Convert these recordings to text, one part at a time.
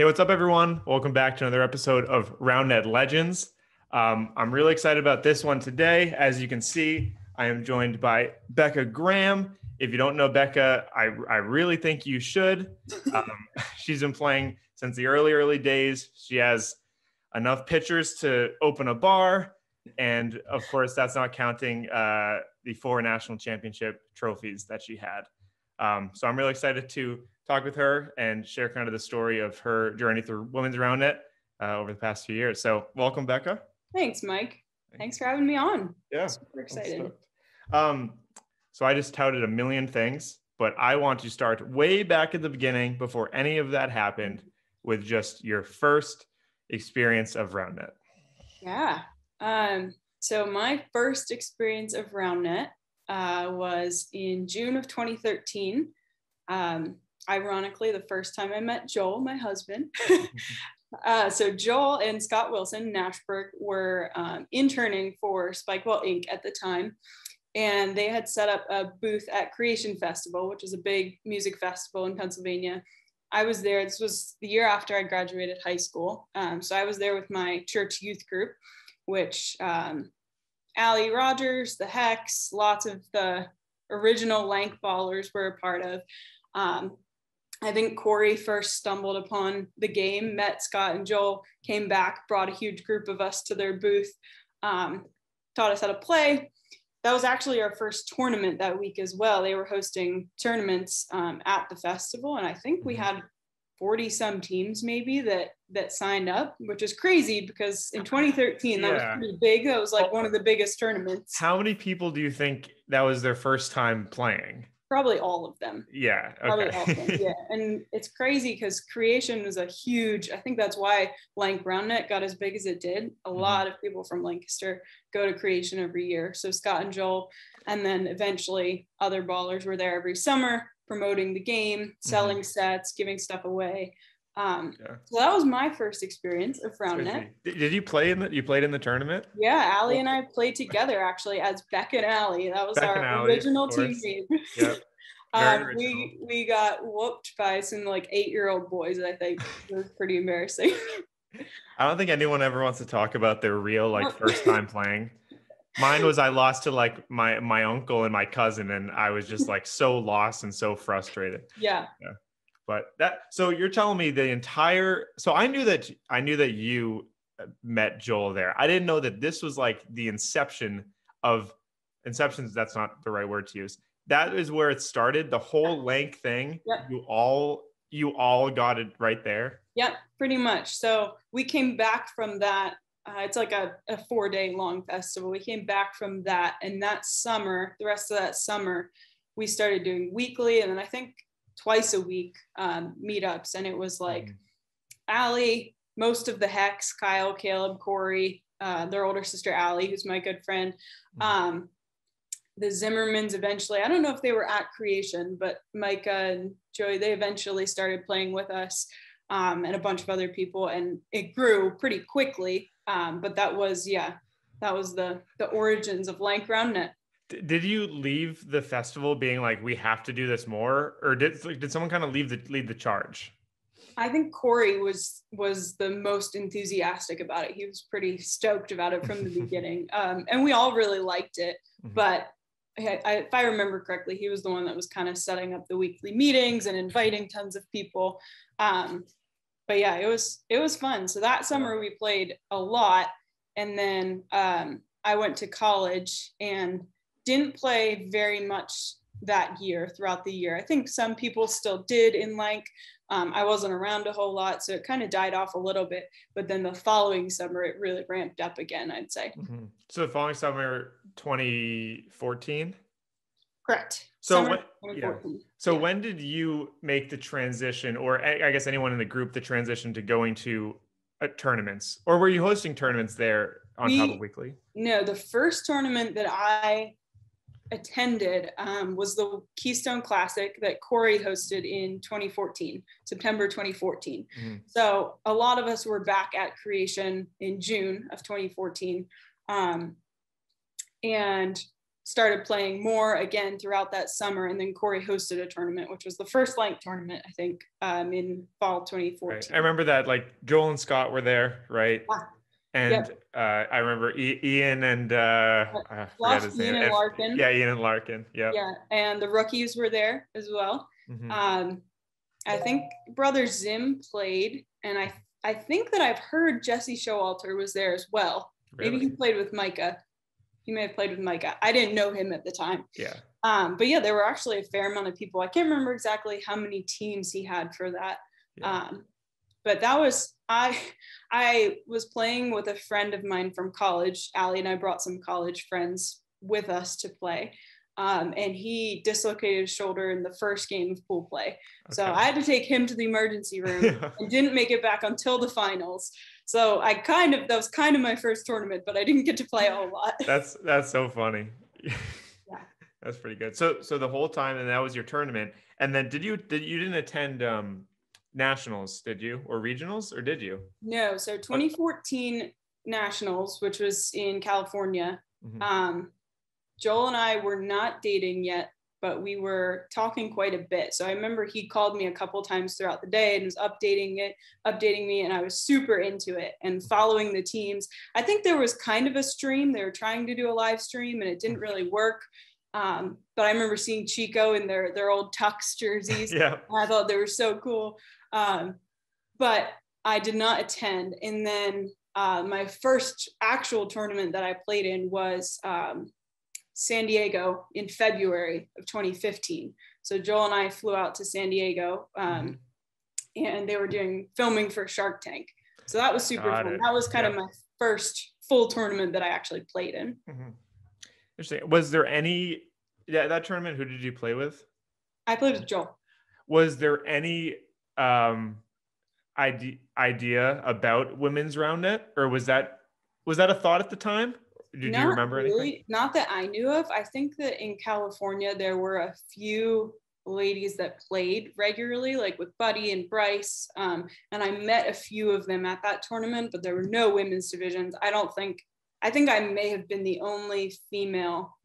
Hey, what's up, everyone? Welcome back to another episode of RoundNet Legends. Um, I'm really excited about this one today. As you can see, I am joined by Becca Graham. If you don't know Becca, I, I really think you should. Um, she's been playing since the early, early days. She has enough pitchers to open a bar. And of course, that's not counting uh, the four national championship trophies that she had. Um, so I'm really excited to talk with her and share kind of the story of her journey through women's round net uh, over the past few years. So welcome, Becca. Thanks, Mike. Thanks for having me on. Yeah, super excited. Um, so I just touted a million things, but I want to start way back at the beginning before any of that happened with just your first experience of RoundNet. Yeah. Um, so my first experience of RoundNet uh, was in June of 2013. Um, ironically, the first time I met Joel, my husband. uh, so Joel and Scott Wilson, Nashberg, were um, interning for Spikeball Inc. at the time. And they had set up a booth at Creation Festival, which is a big music festival in Pennsylvania. I was there. This was the year after I graduated high school. Um, so I was there with my church youth group, which um, Allie Rogers, the Hecks, lots of the original Lank ballers were a part of. Um, I think Corey first stumbled upon the game, met Scott and Joel, came back, brought a huge group of us to their booth, um, taught us how to play. That was actually our first tournament that week as well. They were hosting tournaments um, at the festival, and I think we had 40 some teams maybe that that signed up which is crazy because in 2013 that yeah. was pretty big that was like one of the biggest tournaments how many people do you think that was their first time playing probably all of them. Yeah. Okay. Probably all of them. Yeah. And it's crazy because creation was a huge, I think that's why Lank Roundnet got as big as it did. A mm-hmm. lot of people from Lancaster go to creation every year. So Scott and Joel, and then eventually other ballers were there every summer promoting the game, selling mm-hmm. sets, giving stuff away. Um, yeah. So that was my first experience of RoundNet. Did, did you play in the? You played in the tournament? Yeah, Allie and I played together actually as Beck and Allie. That was Beck our Allie, original team name. Yep. um, we we got whooped by some like eight year old boys. I think it was pretty embarrassing. I don't think anyone ever wants to talk about their real like first time playing. Mine was I lost to like my my uncle and my cousin, and I was just like so lost and so frustrated. Yeah. yeah but that so you're telling me the entire so i knew that i knew that you uh, met joel there. I didn't know that this was like the inception of inceptions that's not the right word to use. That is where it started the whole Lank thing. Yep. you all you all got it right there. Yep pretty much. So we came back from that uh, it's like a, a four day long festival. We came back from that and that summer the rest of that summer we started doing weekly and then i think twice a week um, meetups, and it was like mm. Allie, most of the Hecks, Kyle, Caleb, Corey, uh, their older sister Allie, who's my good friend. Mm. Um, the Zimmermans eventually, I don't know if they were at creation, but Micah and Joey, they eventually started playing with us um, and a bunch of other people, and it grew pretty quickly. Um, but that was, yeah, that was the the origins of Lank Roundnet did you leave the festival being like we have to do this more or did did someone kind of leave the lead the charge? I think corey was was the most enthusiastic about it. He was pretty stoked about it from the beginning. Um, and we all really liked it mm-hmm. but I, I, if i remember correctly he was the one that was kind of setting up the weekly meetings and inviting tons of people. Um, but yeah it was it was fun. So that summer we played a lot and then um, i went to college and didn't play very much that year throughout the year. I think some people still did in Lank. Um, I wasn't around a whole lot, so it kind of died off a little bit. But then the following summer, it really ramped up again, I'd say. Mm-hmm. So the following summer, 2014? Correct. So when, yeah. So yeah. when did you make the transition, or I guess anyone in the group, the transition to going to uh, tournaments, or were you hosting tournaments there on we, top of weekly? No, the first tournament that I attended um, was the Keystone Classic that Corey hosted in 2014, September 2014. Mm-hmm. So a lot of us were back at Creation in June of 2014. Um, and started playing more again throughout that summer. And then Corey hosted a tournament, which was the first Lank tournament, I think, um, in fall 2014. Right. I remember that like Joel and Scott were there, right? Yeah. And yep. uh, I remember Ian and uh, Ian and Larkin. Yeah, Ian and Larkin. Yeah. Yeah, and the rookies were there as well. Mm-hmm. Um, I think brother Zim played, and I I think that I've heard Jesse Showalter was there as well. Really? Maybe he played with Micah. He may have played with Micah. I didn't know him at the time. Yeah. Um, but yeah, there were actually a fair amount of people. I can't remember exactly how many teams he had for that. Yeah. Um, but that was I I was playing with a friend of mine from college. Allie and I brought some college friends with us to play. Um, and he dislocated his shoulder in the first game of pool play. Okay. So I had to take him to the emergency room yeah. and didn't make it back until the finals. So I kind of that was kind of my first tournament, but I didn't get to play a whole lot. That's that's so funny. yeah. That's pretty good. So so the whole time and that was your tournament. And then did you did you didn't attend um nationals, did you? Or regionals, or did you? No. So 2014 nationals, which was in California. Mm-hmm. Um, Joel and I were not dating yet, but we were talking quite a bit. So I remember he called me a couple times throughout the day and was updating it, updating me, and I was super into it and following the teams. I think there was kind of a stream. They were trying to do a live stream and it didn't really work. Um, but I remember seeing Chico in their their old tux jerseys. yeah. I thought they were so cool. Um, but I did not attend. And then uh, my first actual tournament that I played in was um, San Diego in February of 2015. So Joel and I flew out to San Diego um, mm-hmm. and they were doing filming for Shark Tank. So that was super Got fun. It. That was kind yep. of my first full tournament that I actually played in. Mm-hmm. Interesting. Was there any, yeah, that tournament, who did you play with? I played with Joel. Was there any um, idea idea about women's roundnet, or was that was that a thought at the time? Did Not you remember really, anything? Not that I knew of. I think that in California there were a few ladies that played regularly, like with Buddy and Bryce. Um, and I met a few of them at that tournament, but there were no women's divisions. I don't think, I think I may have been the only female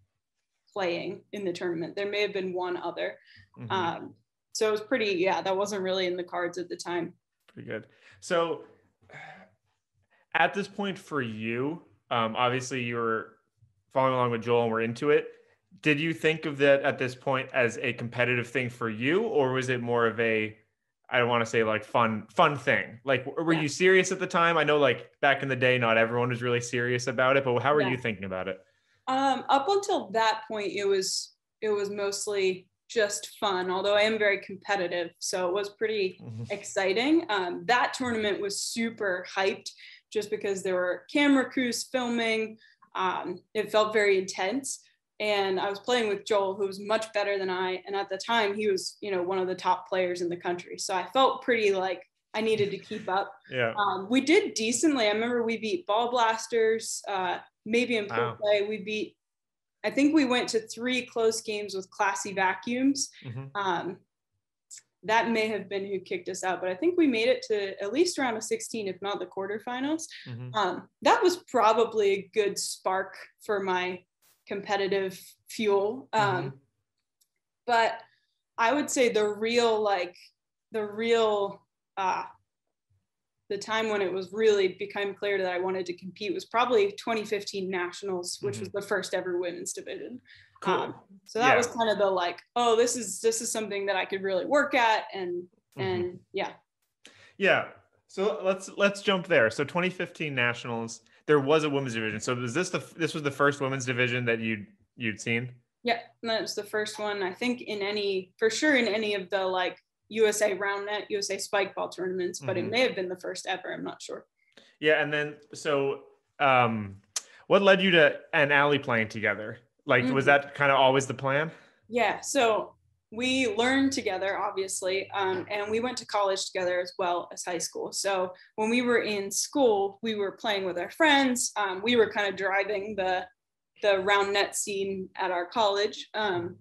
playing in the tournament. There may have been one other. Mm-hmm. Um, so it was pretty, yeah, that wasn't really in the cards at the time. Pretty good. So at this point for you, um, obviously you were following along with Joel and we're into it. Did you think of that at this point as a competitive thing for you, or was it more of a I don't want to say like fun fun thing. Like were yeah. you serious at the time? I know like back in the day not everyone was really serious about it, but how were yeah. you thinking about it? Um up until that point it was it was mostly just fun, although I am very competitive. So it was pretty mm-hmm. exciting. Um, that tournament was super hyped just because there were camera crews filming. Um, it felt very intense. And I was playing with Joel, who was much better than I. And at the time, he was, you know, one of the top players in the country. So I felt pretty like I needed to keep up. Yeah. Um, we did decently. I remember we beat Ball Blasters. Uh, maybe in pool wow. play, we beat I think we went to three close games with Classy Vacuums. Mm-hmm. Um, that may have been who kicked us out, but I think we made it to at least round of 16, if not the quarterfinals. Mm-hmm. Um, that was probably a good spark for my competitive fuel. Um, mm-hmm. But I would say the real, like, the real uh, the time when it was really became clear that I wanted to compete was probably 2015 nationals, which mm-hmm. was the first ever women's division. Cool. Um, so that yeah. was kind of the like, oh, this is this is something that I could really work at, and mm-hmm. and yeah. Yeah. So let's let's jump there. So 2015 nationals, there was a women's division. So was this the this was the first women's division that you'd you'd seen? Yeah, that was the first one. I think in any for sure in any of the like USA round net, USA spike ball tournaments, but mm-hmm. it may have been the first ever. I'm not sure. Yeah, and then so um, what led you to and Allie playing together? Like, mm-hmm. was that kind of always the plan? Yeah. So we learned together, obviously, um, and we went to college together as well as high school. So when we were in school, we were playing with our friends. Um, we were kind of driving the the round net scene at our college. Um,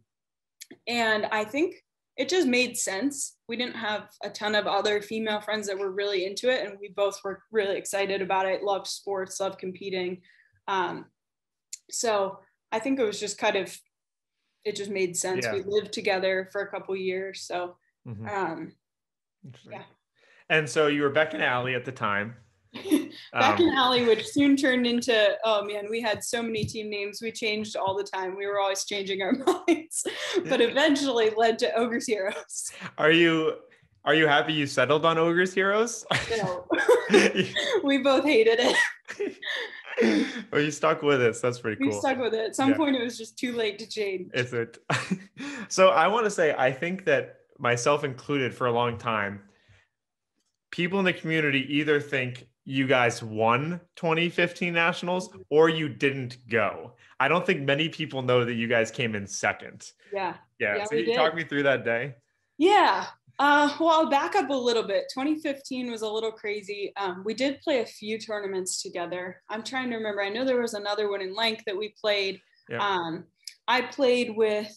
and I think it just made sense. We didn't have a ton of other female friends that were really into it, and we both were really excited about it. Loved sports, loved competing. Um, so I think it was just kind of, it just made sense. Yeah. We lived together for a couple years. So, Mhm. um, yeah. And so you were Beck and Allie at the time. back Um, in Allie, which soon turned into, oh man, we had so many team names. We changed all the time. We were always changing our minds, but eventually led to Ogres Heroes. Are you are you happy you settled on Ogres Heroes? So we both hated it. well, you stuck with us. That's pretty We cool. stuck with it. At some Yeah. point, it was just too late to change. Is it? so I want to say, I think that myself included for a long time, people in the community either think you guys won 2015 nationals or you didn't go. I don't think many people know that you guys came in second. Yeah. Yeah. Yeah, so you talk me through that day. Yeah. Uh, well, I'll back up a little bit. 2015 was a little crazy. Um, we did play a few tournaments together. I'm trying to remember. I know there was another one in Lank that we played. Yeah. Um, I played with,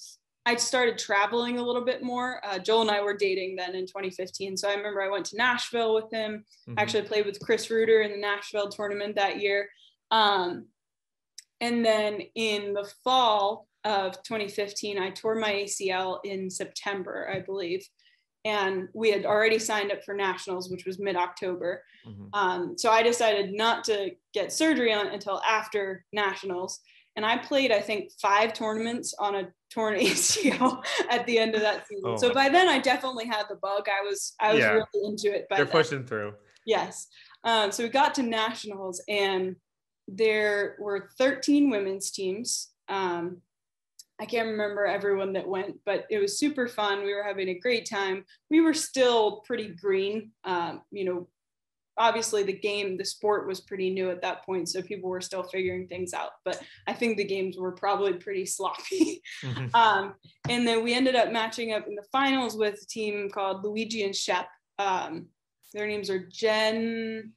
I started traveling a little bit more. Uh, Joel and I were dating then in 2015. So I remember I went to Nashville with him. Mhm. actually played with Chris Reuter in the Nashville tournament that year. Um, and then in the fall of 2015, I tore my ACL in September, I believe. And we had already signed up for nationals, which was mid October. Mhm. Um, so I decided not to get surgery on it until after nationals. And I played, I think, five tournaments on a torn ACL at the end of that season. Oh so by then, I definitely had the bug. I was, I was Yeah. really into it. By You're then. pushing through. Yes. Um, so we got to nationals, and there were 13 women's teams. Um, I can't remember everyone that went, but it was super fun. We were having a great time. We were still pretty green. Um, you know, obviously the game, the sport was pretty new at that point, so people were still figuring things out. But I think the games were probably pretty sloppy. Mhm. Um, and then we ended up matching up in the finals with a team called Luigi and Shep. Um, their names are Jen.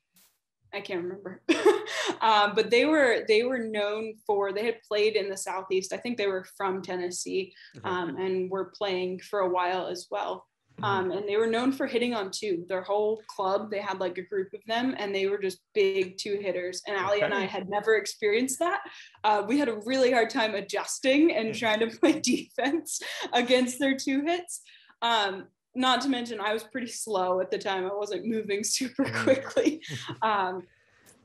I can't remember, um, but they were they were known for they had played in the southeast. I think they were from Tennessee Okay. um, and were playing for a while as well. Mhm. Um, and they were known for hitting on two. Their whole club, they had like a group of them, and they were just big two hitters. And Allie and I had never experienced that. Uh, we had a really hard time adjusting and trying to play defense against their two hits. Um, not to mention, I was pretty slow at the time. I wasn't moving super Mhm. quickly. Um,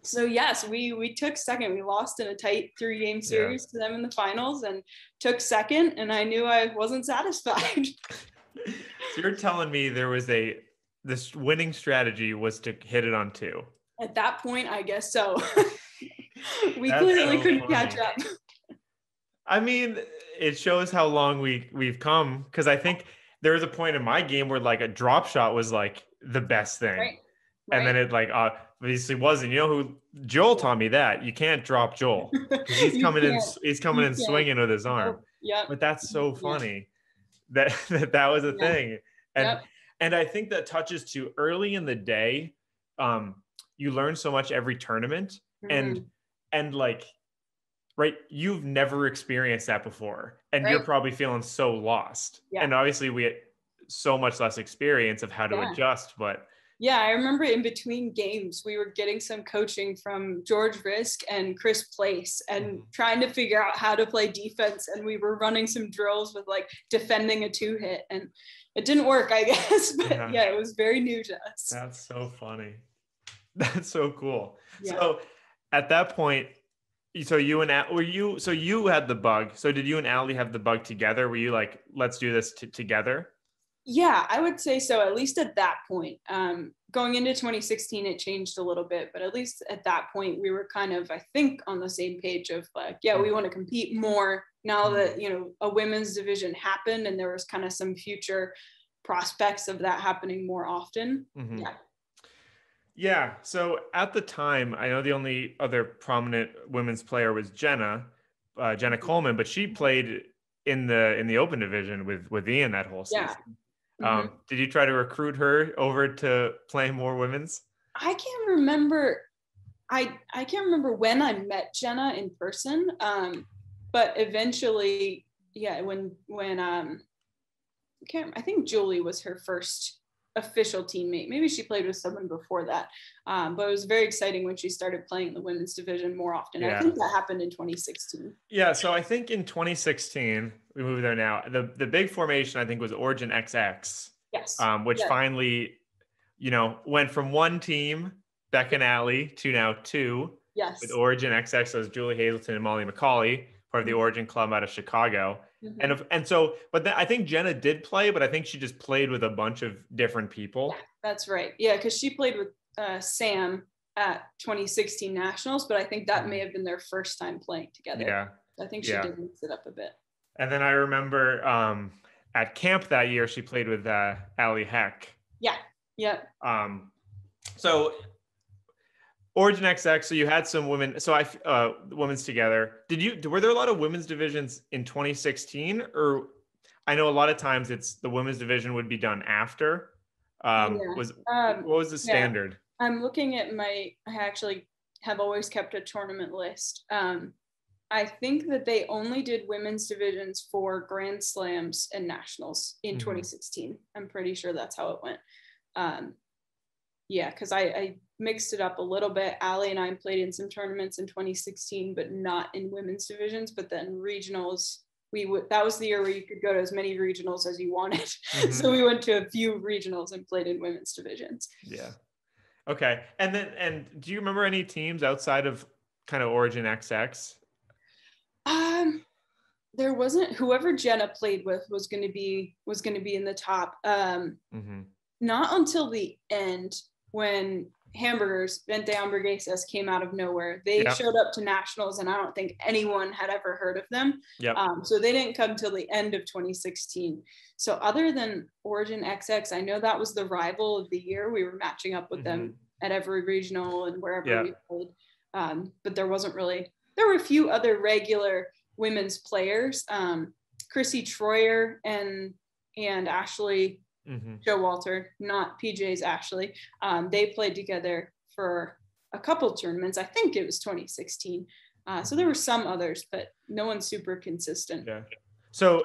so yes, we we took second. We lost in a tight three game series to them in the finals, and took second. And I knew I wasn't satisfied. so you're telling me there was a this winning strategy was to hit it on two. At that point, I guess so. we That's clearly so couldn't funny. catch up. I mean, it shows how long we we've come because I think there was a point in my game where like a drop shot was like the best thing, Right. and then it like uh, obviously wasn't. You know who Joel taught me that you can't drop Joel he's coming in he's coming You in can't. swinging with his arm. Yep. But that's so Yeah. funny that that, that was a Yeah. thing, and Yep. and I think that touches to early in the day. Um, you learn so much every tournament, and Mhm. and like right you've never experienced that before and you're probably feeling so lost Yeah. and obviously we had so much less experience of how to Yeah. adjust but Yeah, I remember in between games, we were getting some coaching from George Risk and Chris Place and Mhm. trying to figure out how to play defense. And we were running some drills with like defending a two hit. And it didn't work, I guess. But Yeah. yeah, it was very new to us. that's so funny that's so cool Yeah. so at that point so you and Al, were you so you had the bug so did you and Allie have the bug together were you like let's do this t- together Yeah, I would say so, at least at that point. Um, going into 2016, it changed a little bit, but at least at that point, we were kind of, I think, on the same page of like, yeah, we want to compete more now that, you know, a women's division happened and there was kind of some future prospects of that happening more often. Mhm. Yeah. Yeah. So at the time, I know the only other prominent women's player was Jenna, uh, Jenna Mm-hmm. Coleman, but she played in the in the open division with with Ian that whole Yeah. Mhm. Um, did you try to recruit her over to play more women's? I can't remember. I I can't remember when I met Jenna in person. Um, but eventually, yeah, when when um, I can't. I think Julie was her first official teammate. Maybe she played with someone before that, um, but it was very exciting when she started playing the women's division more often. Yeah. I think that happened in 2016. Yeah, so I think in 2016 we move there now. The the big formation I think was Origin XX. Yes. Um, which yes. finally, you know, went from one team, Beck and Allie, to now two. Yes. With Origin XX, so Julie Hazelton and Molly McCauley, part of the mm-hmm. Origin Club out of Chicago. Mm-hmm. And if, and so, but then I think Jenna did play, but I think she just played with a bunch of different people. Yeah, that's right. Yeah, because she played with uh, Sam at 2016 Nationals, but I think that may have been their first time playing together. Yeah. I think she yeah. did mix it up a bit. And then I remember um, at camp that year, she played with uh, Allie Heck. Yeah. Yeah. Um, so Origin XX. So you had some women. So I, uh, women's together. Did you? Were there a lot of women's divisions in 2016, or I know a lot of times it's the women's division would be done after. Um, yeah. Was um, what was the standard? Yeah. I'm looking at my. I actually have always kept a tournament list. Um, I think that they only did women's divisions for Grand Slams and Nationals in mm-hmm. 2016. I'm pretty sure that's how it went. Um, yeah, because I, I mixed it up a little bit. Allie and I played in some tournaments in 2016, but not in women's divisions. But then regionals, we would that was the year where you could go to as many regionals as you wanted. Mm-hmm. so we went to a few regionals and played in women's divisions. Yeah. Okay. And then and do you remember any teams outside of kind of Origin XX? Um there wasn't whoever Jenna played with was going to be was going to be in the top. Um mm-hmm. not until the end when hamburgers, Vente Hamburguesas, came out of nowhere. They yep. showed up to nationals, and I don't think anyone had ever heard of them. Yep. Um, so they didn't come till the end of 2016. So other than Origin XX, I know that was the rival of the year. We were matching up with mm-hmm. them at every regional and wherever yep. we played. Um, but there wasn't really. There were a few other regular women's players. Um, Chrissy Troyer and and Ashley mm-hmm. Showalter, not PJ's Ashley. Um, they played together for a couple tournaments. I think it was 2016. Uh, so there were some others, but no one super consistent. Yeah. So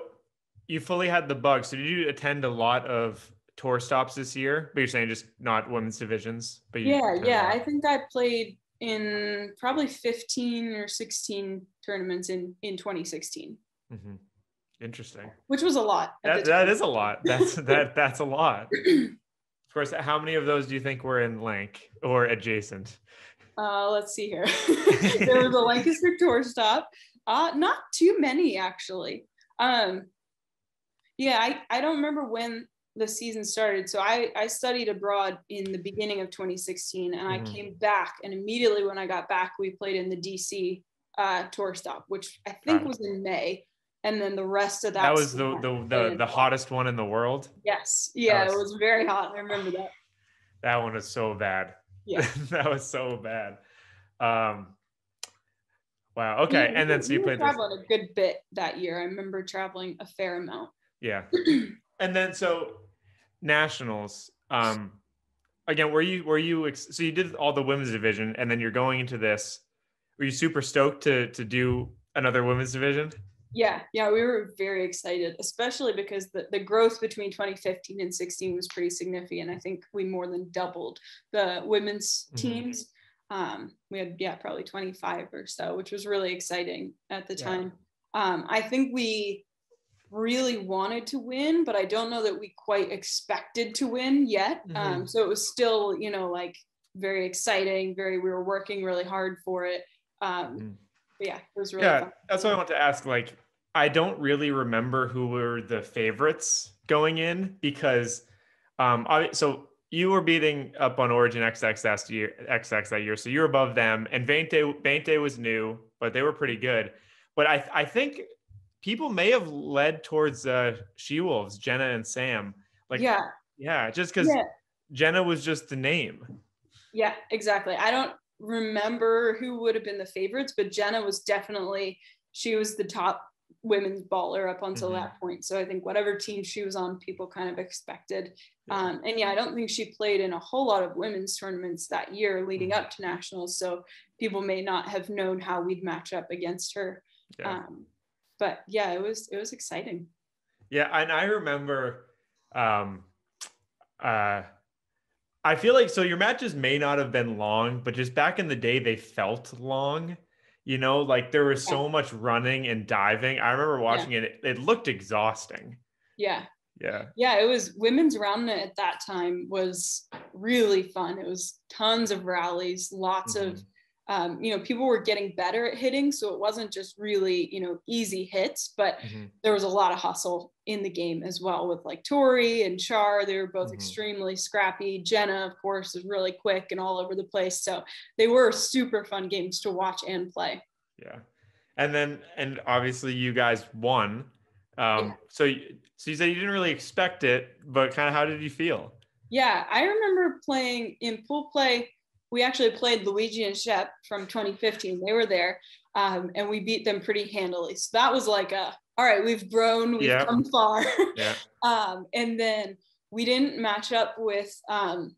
you fully had the bug. So did you attend a lot of tour stops this year? But you're saying just not women's divisions. But yeah, yeah. I think I played in probably 15 or 16 tournaments in in 2016. Mm-hmm. Interesting. Which was a lot. That, that is a lot. That's that that's a lot. Of course, how many of those do you think were in Lank or adjacent? Uh, let's see here. there was a Lancaster tour stop. Uh, not too many actually. Um, yeah, I, I don't remember when the season started. So I, I studied abroad in the beginning of 2016 and mm-hmm. I came back and immediately when I got back, we played in the DC uh, tour stop, which I think was in May and then the rest of that. That was the the the, the hottest one in the world. Yes, yeah, was, it was very hot. I remember that. That one was so bad. Yeah, that was so bad. Um, wow. Okay, we, and then so you played traveling this. a good bit that year. I remember traveling a fair amount. Yeah, and then so nationals. Um, again, were you were you so you did all the women's division, and then you're going into this. Were you super stoked to to do another women's division? Yeah, yeah, we were very excited, especially because the, the growth between 2015 and 16 was pretty significant. I think we more than doubled the women's mm-hmm. teams. Um, we had, yeah, probably 25 or so, which was really exciting at the time. Yeah. Um, I think we really wanted to win, but I don't know that we quite expected to win yet. Mm-hmm. Um, so it was still, you know, like very exciting, very, we were working really hard for it. Um, mm-hmm yeah, it was really yeah. Fun. That's what I want to ask. Like, I don't really remember who were the favorites going in because, um, I, so you were beating up on Origin XX last year, XX that year, so you're above them. And Vente Vente was new, but they were pretty good. But I I think people may have led towards uh, She Wolves, Jenna and Sam. Like yeah, yeah, just because yeah. Jenna was just the name. Yeah, exactly. I don't remember who would have been the favorites, but Jenna was definitely she was the top women's baller up until mm-hmm. that point. So I think whatever team she was on, people kind of expected. Um, and yeah, I don't think she played in a whole lot of women's tournaments that year leading mm-hmm. up to nationals. So people may not have known how we'd match up against her. Yeah. Um, but yeah, it was it was exciting. Yeah, and I remember um, uh, I feel like so your matches may not have been long, but just back in the day, they felt long. You know, like there was so much running and diving. I remember watching yeah. it, it looked exhausting. Yeah. Yeah. Yeah. It was women's round at that time was really fun. It was tons of rallies, lots mm-hmm. of um, you know, people were getting better at hitting. So it wasn't just really, you know, easy hits, but mm-hmm. there was a lot of hustle in the game as well with like Tori and Char. They were both mm-hmm. extremely scrappy. Jenna, of course, is really quick and all over the place. So they were super fun games to watch and play. Yeah. And then, and obviously you guys won. Um, yeah. so, so you said you didn't really expect it, but kind of how did you feel? Yeah. I remember playing in pool play we actually played Luigi and Shep from 2015. They were there, um, and we beat them pretty handily. So that was like a all right, we've grown, we've yeah. come far. Yeah. um, and then we didn't match up with um,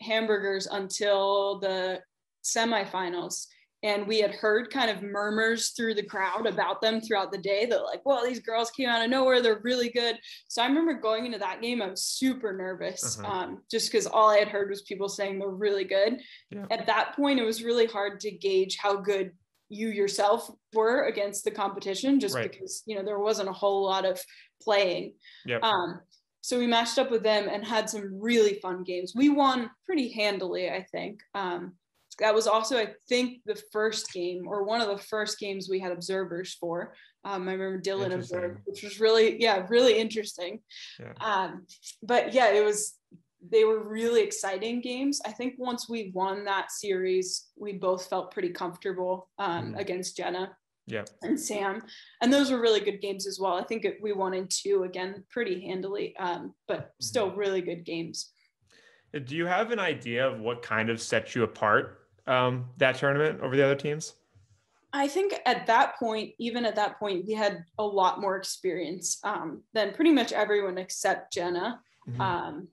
hamburgers until the semifinals and we had heard kind of murmurs through the crowd about them throughout the day that like well these girls came out of nowhere they're really good so i remember going into that game i was super nervous uh-huh. um, just because all i had heard was people saying they're really good yeah. at that point it was really hard to gauge how good you yourself were against the competition just right. because you know there wasn't a whole lot of playing yep. um, so we matched up with them and had some really fun games we won pretty handily i think um, that was also, I think, the first game or one of the first games we had observers for. Um, I remember Dylan observed, which was really, yeah, really interesting. Yeah. Um, but yeah, it was, they were really exciting games. I think once we won that series, we both felt pretty comfortable um, mm. against Jenna yeah. and Sam. And those were really good games as well. I think it, we won in two again pretty handily, um, but mm-hmm. still really good games. Do you have an idea of what kind of set you apart um, that tournament over the other teams? I think at that point, even at that point, we had a lot more experience um, than pretty much everyone except Jenna. Mm-hmm. Um,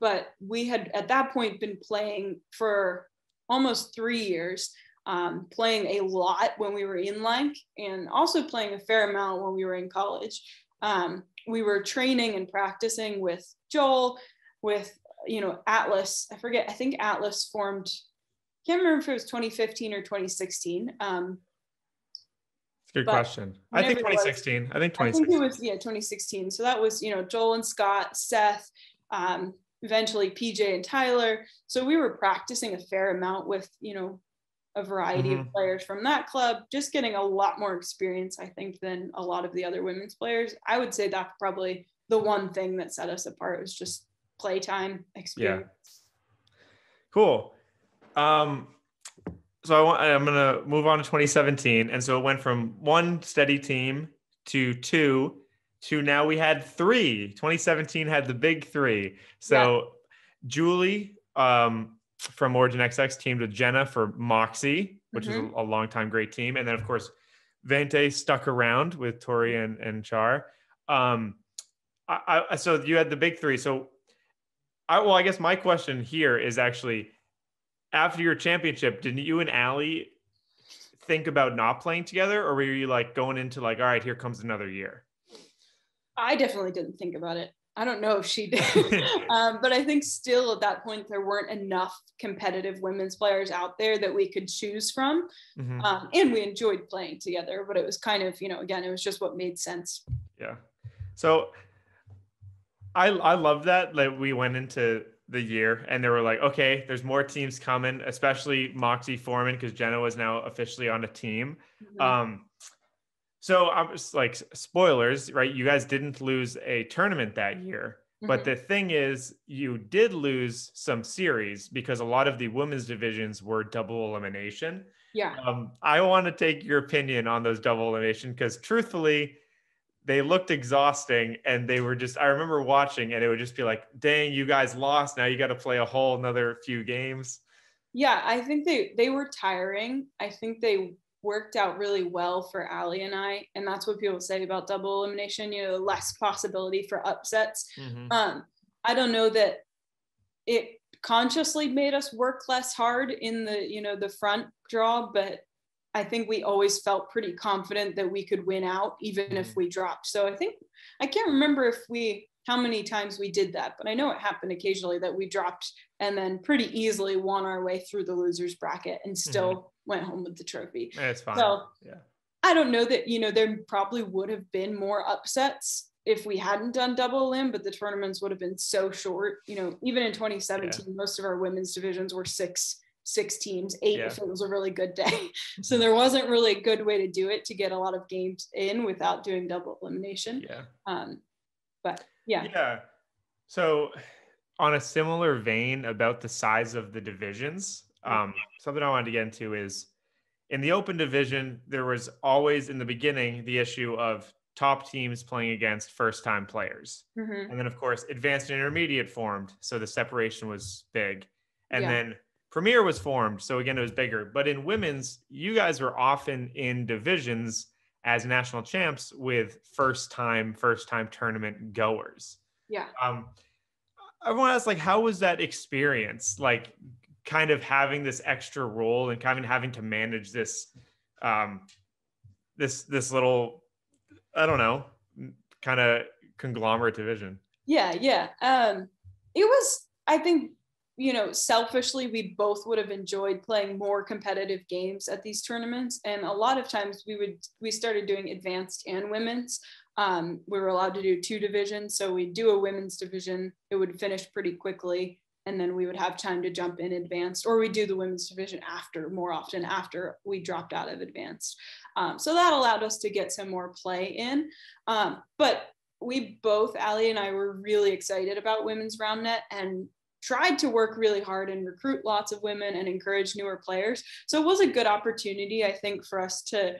but we had at that point been playing for almost three years, um, playing a lot when we were in Lank and also playing a fair amount when we were in college. Um, we were training and practicing with Joel, with you know Atlas. I forget. I think Atlas formed can't remember if it was 2015 or 2016. Um, good question. I think 2016. Was, I think 2016. I think it was yeah 2016. So that was you know Joel and Scott, Seth, um, eventually PJ and Tyler. So we were practicing a fair amount with you know a variety mm-hmm. of players from that club, just getting a lot more experience, I think, than a lot of the other women's players. I would say that's probably the one thing that set us apart was just playtime experience. Yeah. Cool. Um, so I want, I'm going to move on to 2017. And so it went from one steady team to two to now we had three. 2017 had the big three. So yeah. Julie um, from Origin XX teamed with Jenna for Moxie, which mm-hmm. is a, a long time great team. And then, of course, Vente stuck around with Tori and, and Char. Um, I, I, so you had the big three. So, I, well, I guess my question here is actually after your championship, didn't you and Allie think about not playing together, or were you like going into like, all right, here comes another year? I definitely didn't think about it. I don't know if she did, um, but I think still at that point there weren't enough competitive women's players out there that we could choose from, mm-hmm. um, and we enjoyed playing together. But it was kind of, you know, again, it was just what made sense. Yeah. So I I love that that we went into the year and they were like, okay, there's more teams coming, especially Moxie Foreman because Jenna was now officially on a team. Mm-hmm. Um, so I'm just like spoilers, right? You guys didn't lose a tournament that year. Mm-hmm. But the thing is, you did lose some series because a lot of the women's divisions were double elimination. Yeah. Um, I want to take your opinion on those double elimination because truthfully, they looked exhausting and they were just i remember watching and it would just be like dang you guys lost now you got to play a whole another few games yeah i think they they were tiring i think they worked out really well for Allie and I. And that's what people say about double elimination, you know, less possibility for upsets. Mm-hmm. Um, I don't know that it consciously made us work less hard in the, you know, the front draw, but I think we always felt pretty confident that we could win out even mm-hmm. if we dropped. So I think I can't remember if we how many times we did that, but I know it happened occasionally that we dropped and then pretty easily won our way through the losers bracket and still mm-hmm. went home with the trophy. It's fine. So yeah. I don't know that, you know, there probably would have been more upsets if we hadn't done double elim, but the tournaments would have been so short. You know, even in 2017, yeah. most of our women's divisions were six six teams, eight yeah. if it was a really good day. so there wasn't really a good way to do it to get a lot of games in without doing double elimination. Yeah. Um, but yeah. Yeah. So on a similar vein about the size of the divisions, um, something I wanted to get into is in the open division, there was always in the beginning the issue of top teams playing against first time players. Mm-hmm. And then, of course, advanced and intermediate formed. So the separation was big. And yeah. then Premier was formed. So again, it was bigger. But in women's, you guys were often in divisions as national champs with first time, first time tournament goers. Yeah. Um, I want to ask, like, how was that experience? Like, kind of having this extra role and kind of having to manage this, um, this this little, I don't know, kind of conglomerate division. Yeah, yeah. Um, it was. I think you know, selfishly, we both would have enjoyed playing more competitive games at these tournaments. And a lot of times we would, we started doing advanced and women's. Um, we were allowed to do two divisions. So we'd do a women's division, it would finish pretty quickly. And then we would have time to jump in advanced, or we do the women's division after, more often after we dropped out of advanced. Um, so that allowed us to get some more play in. Um, but we both, Allie and I, were really excited about women's round net and tried to work really hard and recruit lots of women and encourage newer players. So it was a good opportunity, I think, for us to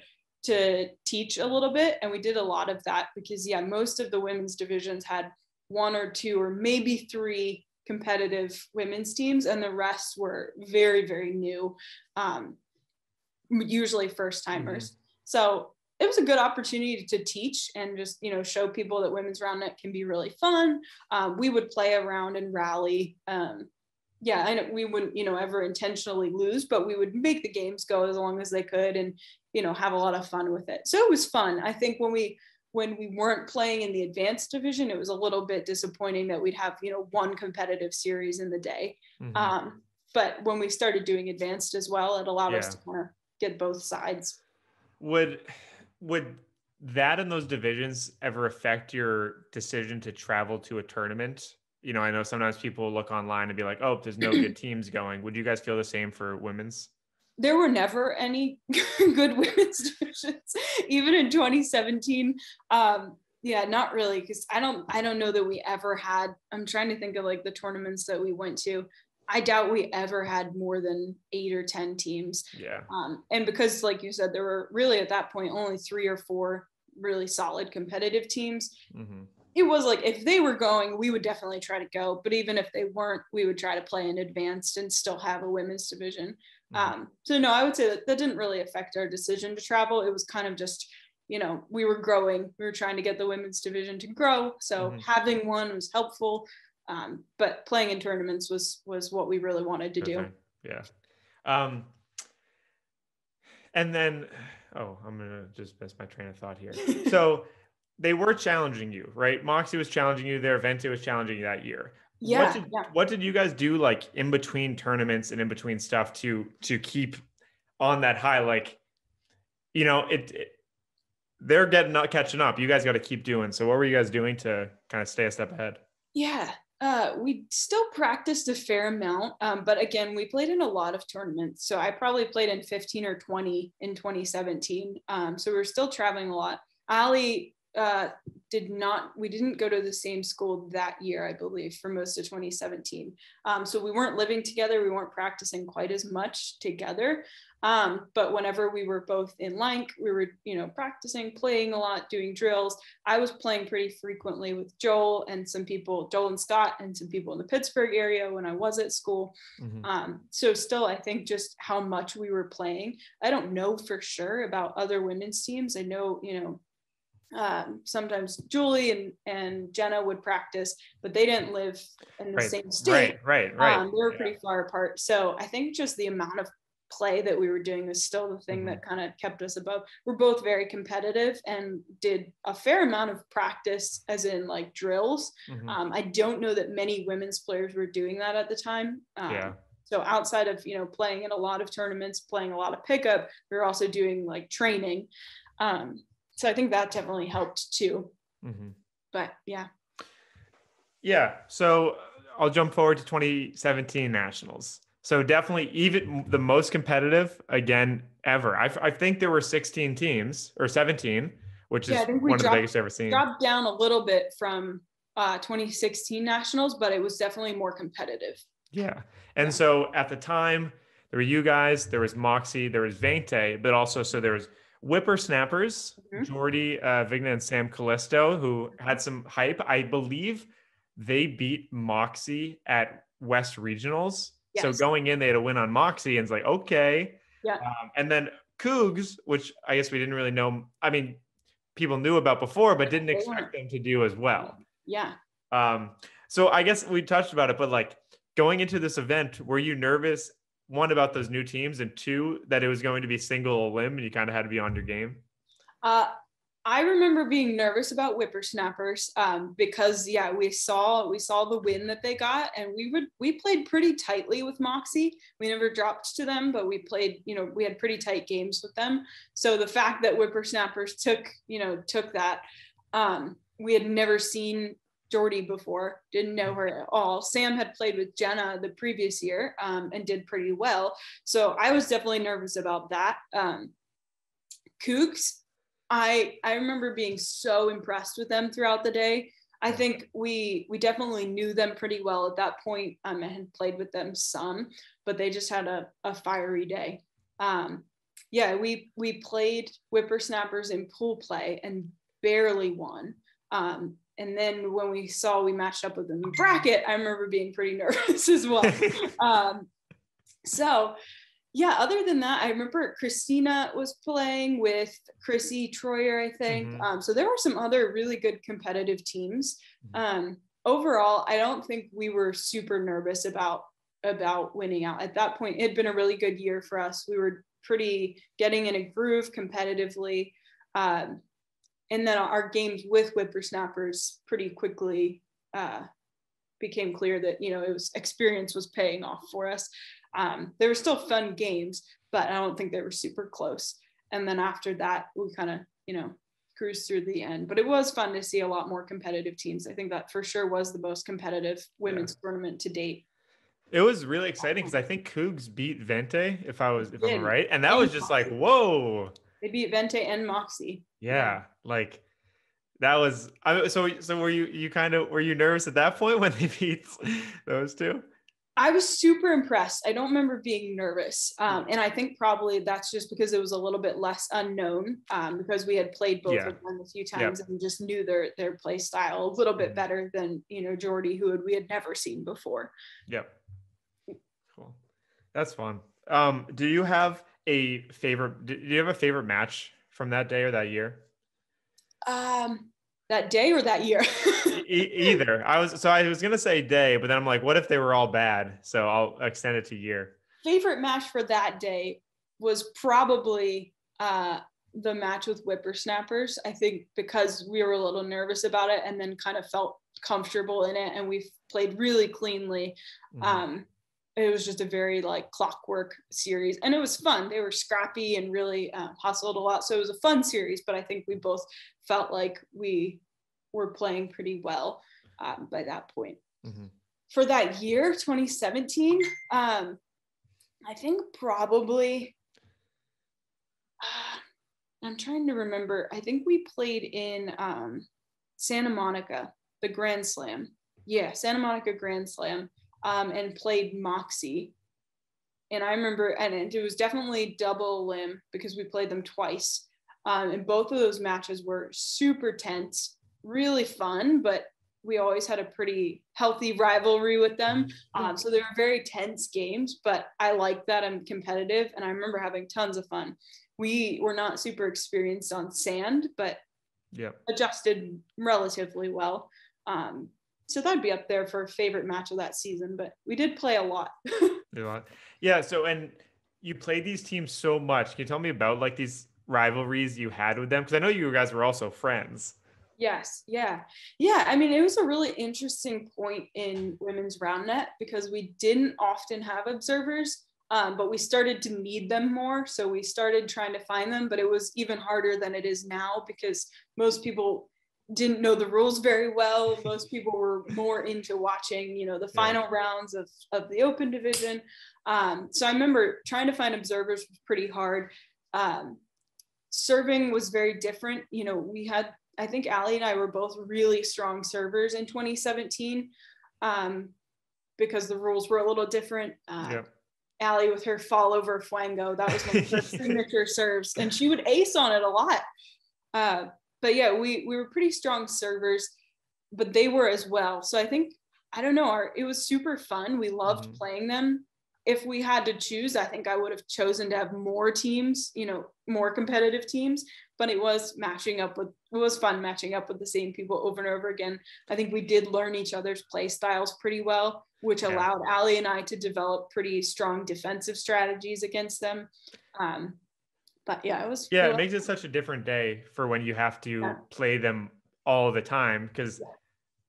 to teach a little bit. And we did a lot of that because yeah, most of the women's divisions had one or two or maybe three competitive women's teams, and the rest were very, very new, um, usually first timers. Mm-hmm. So it was a good opportunity to teach and just you know show people that women's round net can be really fun um, we would play around and rally um, yeah and we wouldn't you know ever intentionally lose but we would make the games go as long as they could and you know have a lot of fun with it so it was fun i think when we when we weren't playing in the advanced division it was a little bit disappointing that we'd have you know one competitive series in the day mm-hmm. um, but when we started doing advanced as well it allowed yeah. us to kind of get both sides would would that and those divisions ever affect your decision to travel to a tournament? You know, I know sometimes people look online and be like, "Oh, there's no good teams going." Would you guys feel the same for women's? There were never any good women's divisions, even in 2017. Um, yeah, not really, because I don't, I don't know that we ever had. I'm trying to think of like the tournaments that we went to. I doubt we ever had more than eight or 10 teams. Yeah. Um, and because, like you said, there were really at that point only three or four really solid competitive teams. Mm-hmm. It was like if they were going, we would definitely try to go. But even if they weren't, we would try to play in advanced and still have a women's division. Mm-hmm. Um, so, no, I would say that that didn't really affect our decision to travel. It was kind of just, you know, we were growing. We were trying to get the women's division to grow. So, mm-hmm. having one was helpful. Um, but playing in tournaments was was what we really wanted to do. Yeah. Um, and then, oh, I'm gonna just miss my train of thought here. so they were challenging you, right? Moxie was challenging you there. Vente was challenging you that year. Yeah what, did, yeah. what did you guys do like in between tournaments and in between stuff to to keep on that high? Like, you know, it, it they're getting not catching up. You guys got to keep doing. So what were you guys doing to kind of stay a step ahead? Yeah, uh, we still practiced a fair amount, um, but again, we played in a lot of tournaments. So I probably played in 15 or 20 in 2017. Um, so we are still traveling a lot. Allie uh, did not, we didn't go to the same school that year, I believe, for most of 2017. Um, so we weren't living together. We weren't practicing quite as much together. Um, but whenever we were both in Lank, we were, you know, practicing, playing a lot, doing drills. I was playing pretty frequently with Joel and some people, Joel and Scott, and some people in the Pittsburgh area when I was at school. Mm-hmm. Um, so still, I think just how much we were playing. I don't know for sure about other women's teams. I know, you know, um, sometimes Julie and, and Jenna would practice, but they didn't live in the right. same state. Right, right, right. Um, they were yeah. pretty far apart. So I think just the amount of play that we were doing was still the thing mm-hmm. that kind of kept us above. We're both very competitive and did a fair amount of practice, as in like drills. Mm-hmm. Um, I don't know that many women's players were doing that at the time. Um, yeah. So outside of you know playing in a lot of tournaments, playing a lot of pickup, we were also doing like training. Um, so I think that definitely helped too. Mm-hmm. But yeah. Yeah. So I'll jump forward to 2017 nationals. So definitely even the most competitive again ever. I, I think there were 16 teams or 17, which yeah, is one dropped, of the biggest ever seen. Dropped down a little bit from uh, 2016 nationals, but it was definitely more competitive. Yeah. And yeah. so at the time, there were you guys, there was Moxie, there was Vente, but also so there was Whippersnappers, mm-hmm. Jordy uh, Vigna and Sam Callisto, who had some hype. I believe they beat Moxie at West Regionals so going in, they had a win on Moxie, and it's like, okay. Yeah. Um, and then Cougs, which I guess we didn't really know. I mean, people knew about before, but didn't expect them to do as well. Yeah. Um, so I guess we touched about it, but like going into this event, were you nervous? One about those new teams, and two that it was going to be single elim, and you kind of had to be on your game. Uh, I remember being nervous about whippersnappers um, because yeah, we saw we saw the win that they got, and we would we played pretty tightly with Moxie. We never dropped to them, but we played you know we had pretty tight games with them. So the fact that whippersnappers took you know took that, um, we had never seen Jordy before, didn't know her at all. Sam had played with Jenna the previous year um, and did pretty well. So I was definitely nervous about that. Um, Cougs, I I remember being so impressed with them throughout the day. I think we we definitely knew them pretty well at that point. Um, I had played with them some, but they just had a, a fiery day. Um, yeah, we we played whippersnappers in pool play and barely won. Um, and then when we saw we matched up with them in the bracket, I remember being pretty nervous as well. um, so yeah, other than that, I remember Christina was playing with Chrissy Troyer, I think. Mm-hmm. Um, so there were some other really good competitive teams. Mm-hmm. Um, overall, I don't think we were super nervous about about winning out. At that point, it had been a really good year for us. We were pretty getting in a groove competitively. Um, and then our games with whippersnappers pretty quickly uh, became clear that you know it was experience was paying off for us um, they were still fun games, but I don't think they were super close. And then after that, we kind of, you know, cruised through the end. But it was fun to see a lot more competitive teams. I think that for sure was the most competitive women's yeah. tournament to date. It was really exciting because I think Cougs beat Vente, if I was if I'm right, and that was just like whoa. They beat Vente and Moxie. Yeah, like that was. I so so were you you kind of were you nervous at that point when they beat those two? I was super impressed. I don't remember being nervous. Um, and I think probably that's just because it was a little bit less unknown um, because we had played both yeah. of them a few times yep. and just knew their their play style a little bit mm-hmm. better than, you know, Jordy, who we had never seen before. Yep. Cool. That's fun. Um, do you have a favorite, do you have a favorite match from that day or that year? Um, that day or that year? e- either. I was so I was gonna say day, but then I'm like, what if they were all bad? So I'll extend it to year. Favorite match for that day was probably uh, the match with Whippersnappers. I think because we were a little nervous about it, and then kind of felt comfortable in it, and we played really cleanly. Mm-hmm. Um, it was just a very like clockwork series and it was fun they were scrappy and really uh, hustled a lot so it was a fun series but i think we both felt like we were playing pretty well um, by that point. Mm-hmm. For that year, 2017, um, I think probably, uh, I'm trying to remember, I think we played in um, Santa Monica, the Grand Slam. Yeah, Santa Monica Grand Slam, um, and played Moxie. And I remember, and it was definitely double elim because we played them twice. Um, and both of those matches were super tense, really fun, but we always had a pretty healthy rivalry with them. Mm-hmm. Um, so they were very tense games, but I like that I'm competitive and I remember having tons of fun. We were not super experienced on sand, but yeah, adjusted relatively well. Um, so that'd be up there for a favorite match of that season, but we did play a lot. a lot. Yeah. So, and you played these teams so much. Can you tell me about like these rivalries you had with them? Because I know you guys were also friends. Yes, yeah. Yeah, I mean, it was a really interesting point in women's round net because we didn't often have observers, um, but we started to need them more. So we started trying to find them, but it was even harder than it is now because most people didn't know the rules very well. Most people were more into watching, you know, the final yeah. rounds of, of the open division. Um, so I remember trying to find observers was pretty hard. Um, serving was very different. You know, we had I think Allie and I were both really strong servers in 2017 um, because the rules were a little different. Uh, yep. Allie with her fall over Fuego, that was one of her signature serves, and she would ace on it a lot. Uh, but yeah, we we were pretty strong servers, but they were as well. So I think I don't know, our, it was super fun. We loved mm-hmm. playing them. If we had to choose, I think I would have chosen to have more teams, you know, more competitive teams but it was matching up with it was fun matching up with the same people over and over again. I think we did learn each other's play styles pretty well, which yeah. allowed Allie and I to develop pretty strong defensive strategies against them. Um, but yeah, it was. Yeah, it makes it such a different day for when you have to yeah. play them all the time because yeah.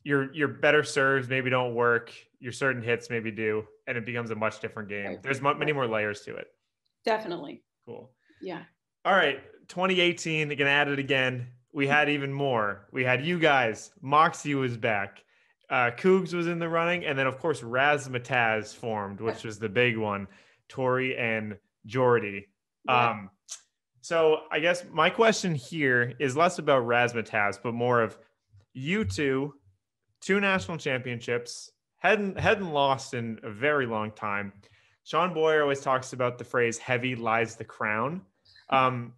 your your better serves maybe don't work, your certain hits maybe do, and it becomes a much different game. Right. There's many more layers to it. Definitely. Cool. Yeah. All right, 2018, gonna add it again. We had even more. We had you guys. Moxie was back. Uh, Cougs was in the running, and then of course Razzmatazz formed, which was the big one. Tori and Jordy. Yeah. So I guess my question here is less about Razzmatazz, but more of you two, two national championships, hadn't hadn't lost in a very long time. Sean Boyer always talks about the phrase "heavy lies the crown." Um,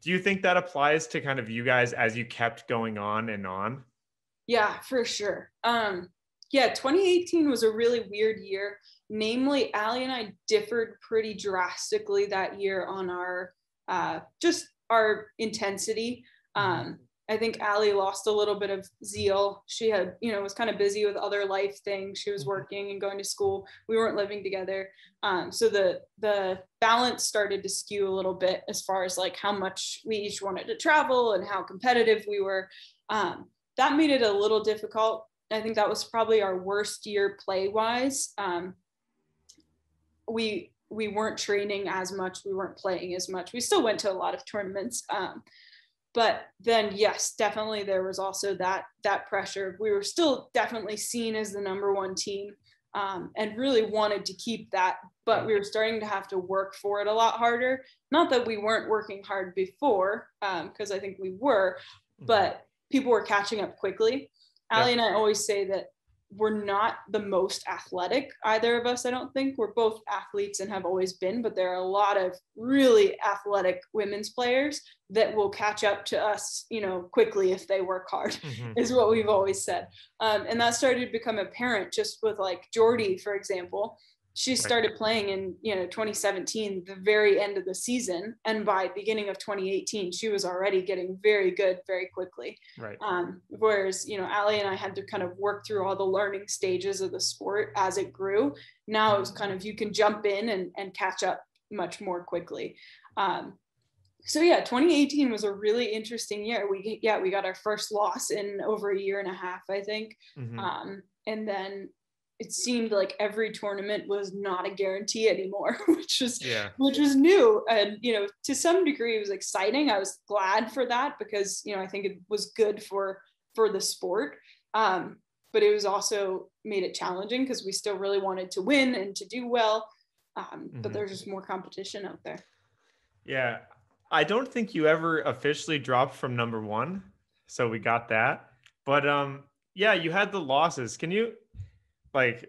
do you think that applies to kind of you guys as you kept going on and on? Yeah, for sure. Um, yeah, 2018 was a really weird year. Namely, Allie and I differed pretty drastically that year on our uh, just our intensity. Mm-hmm. Um, I think Allie lost a little bit of zeal. She had, you know, was kind of busy with other life things. She was mm-hmm. working and going to school. We weren't living together. Um, so the the balance started to skew a little bit as far as like how much we each wanted to travel and how competitive we were. Um, that made it a little difficult. I think that was probably our worst year play wise. Um, we we weren't training as much. We weren't playing as much. We still went to a lot of tournaments. Um, but then yes definitely there was also that that pressure we were still definitely seen as the number one team um, and really wanted to keep that but we were starting to have to work for it a lot harder not that we weren't working hard before because um, i think we were mm-hmm. but people were catching up quickly allie and i always say that we're not the most athletic either of us i don't think. We're both athletes and have always been but there are a lot of really athletic women's players that will catch up to us you know quickly if they work hard mm-hmm. is what we've always said. Um, and that started to become apparent just with like jordy for example she started playing in you know 2017 the very end of the season and by beginning of 2018 she was already getting very good very quickly. Right. Um, whereas you know allie and i had to kind of work through all the learning stages of the sport as it grew. Now it was kind of you can jump in and, and catch up much more quickly. Um, so yeah 2018 was a really interesting year. We yeah we got our first loss in over a year and a half i think. Mm-hmm. um, and then it seemed like every tournament was not a guarantee anymore, which was yeah. which was new. And you know, to some degree it was exciting. I was glad for that because, you know, I think it was good for for the sport. Um, but it was also made it challenging because we still really wanted to win and to do well. Um, mm-hmm. but there's just more competition out there. Yeah. I don't think you ever officially dropped from number one. So we got that. But um yeah, you had the losses. Can you like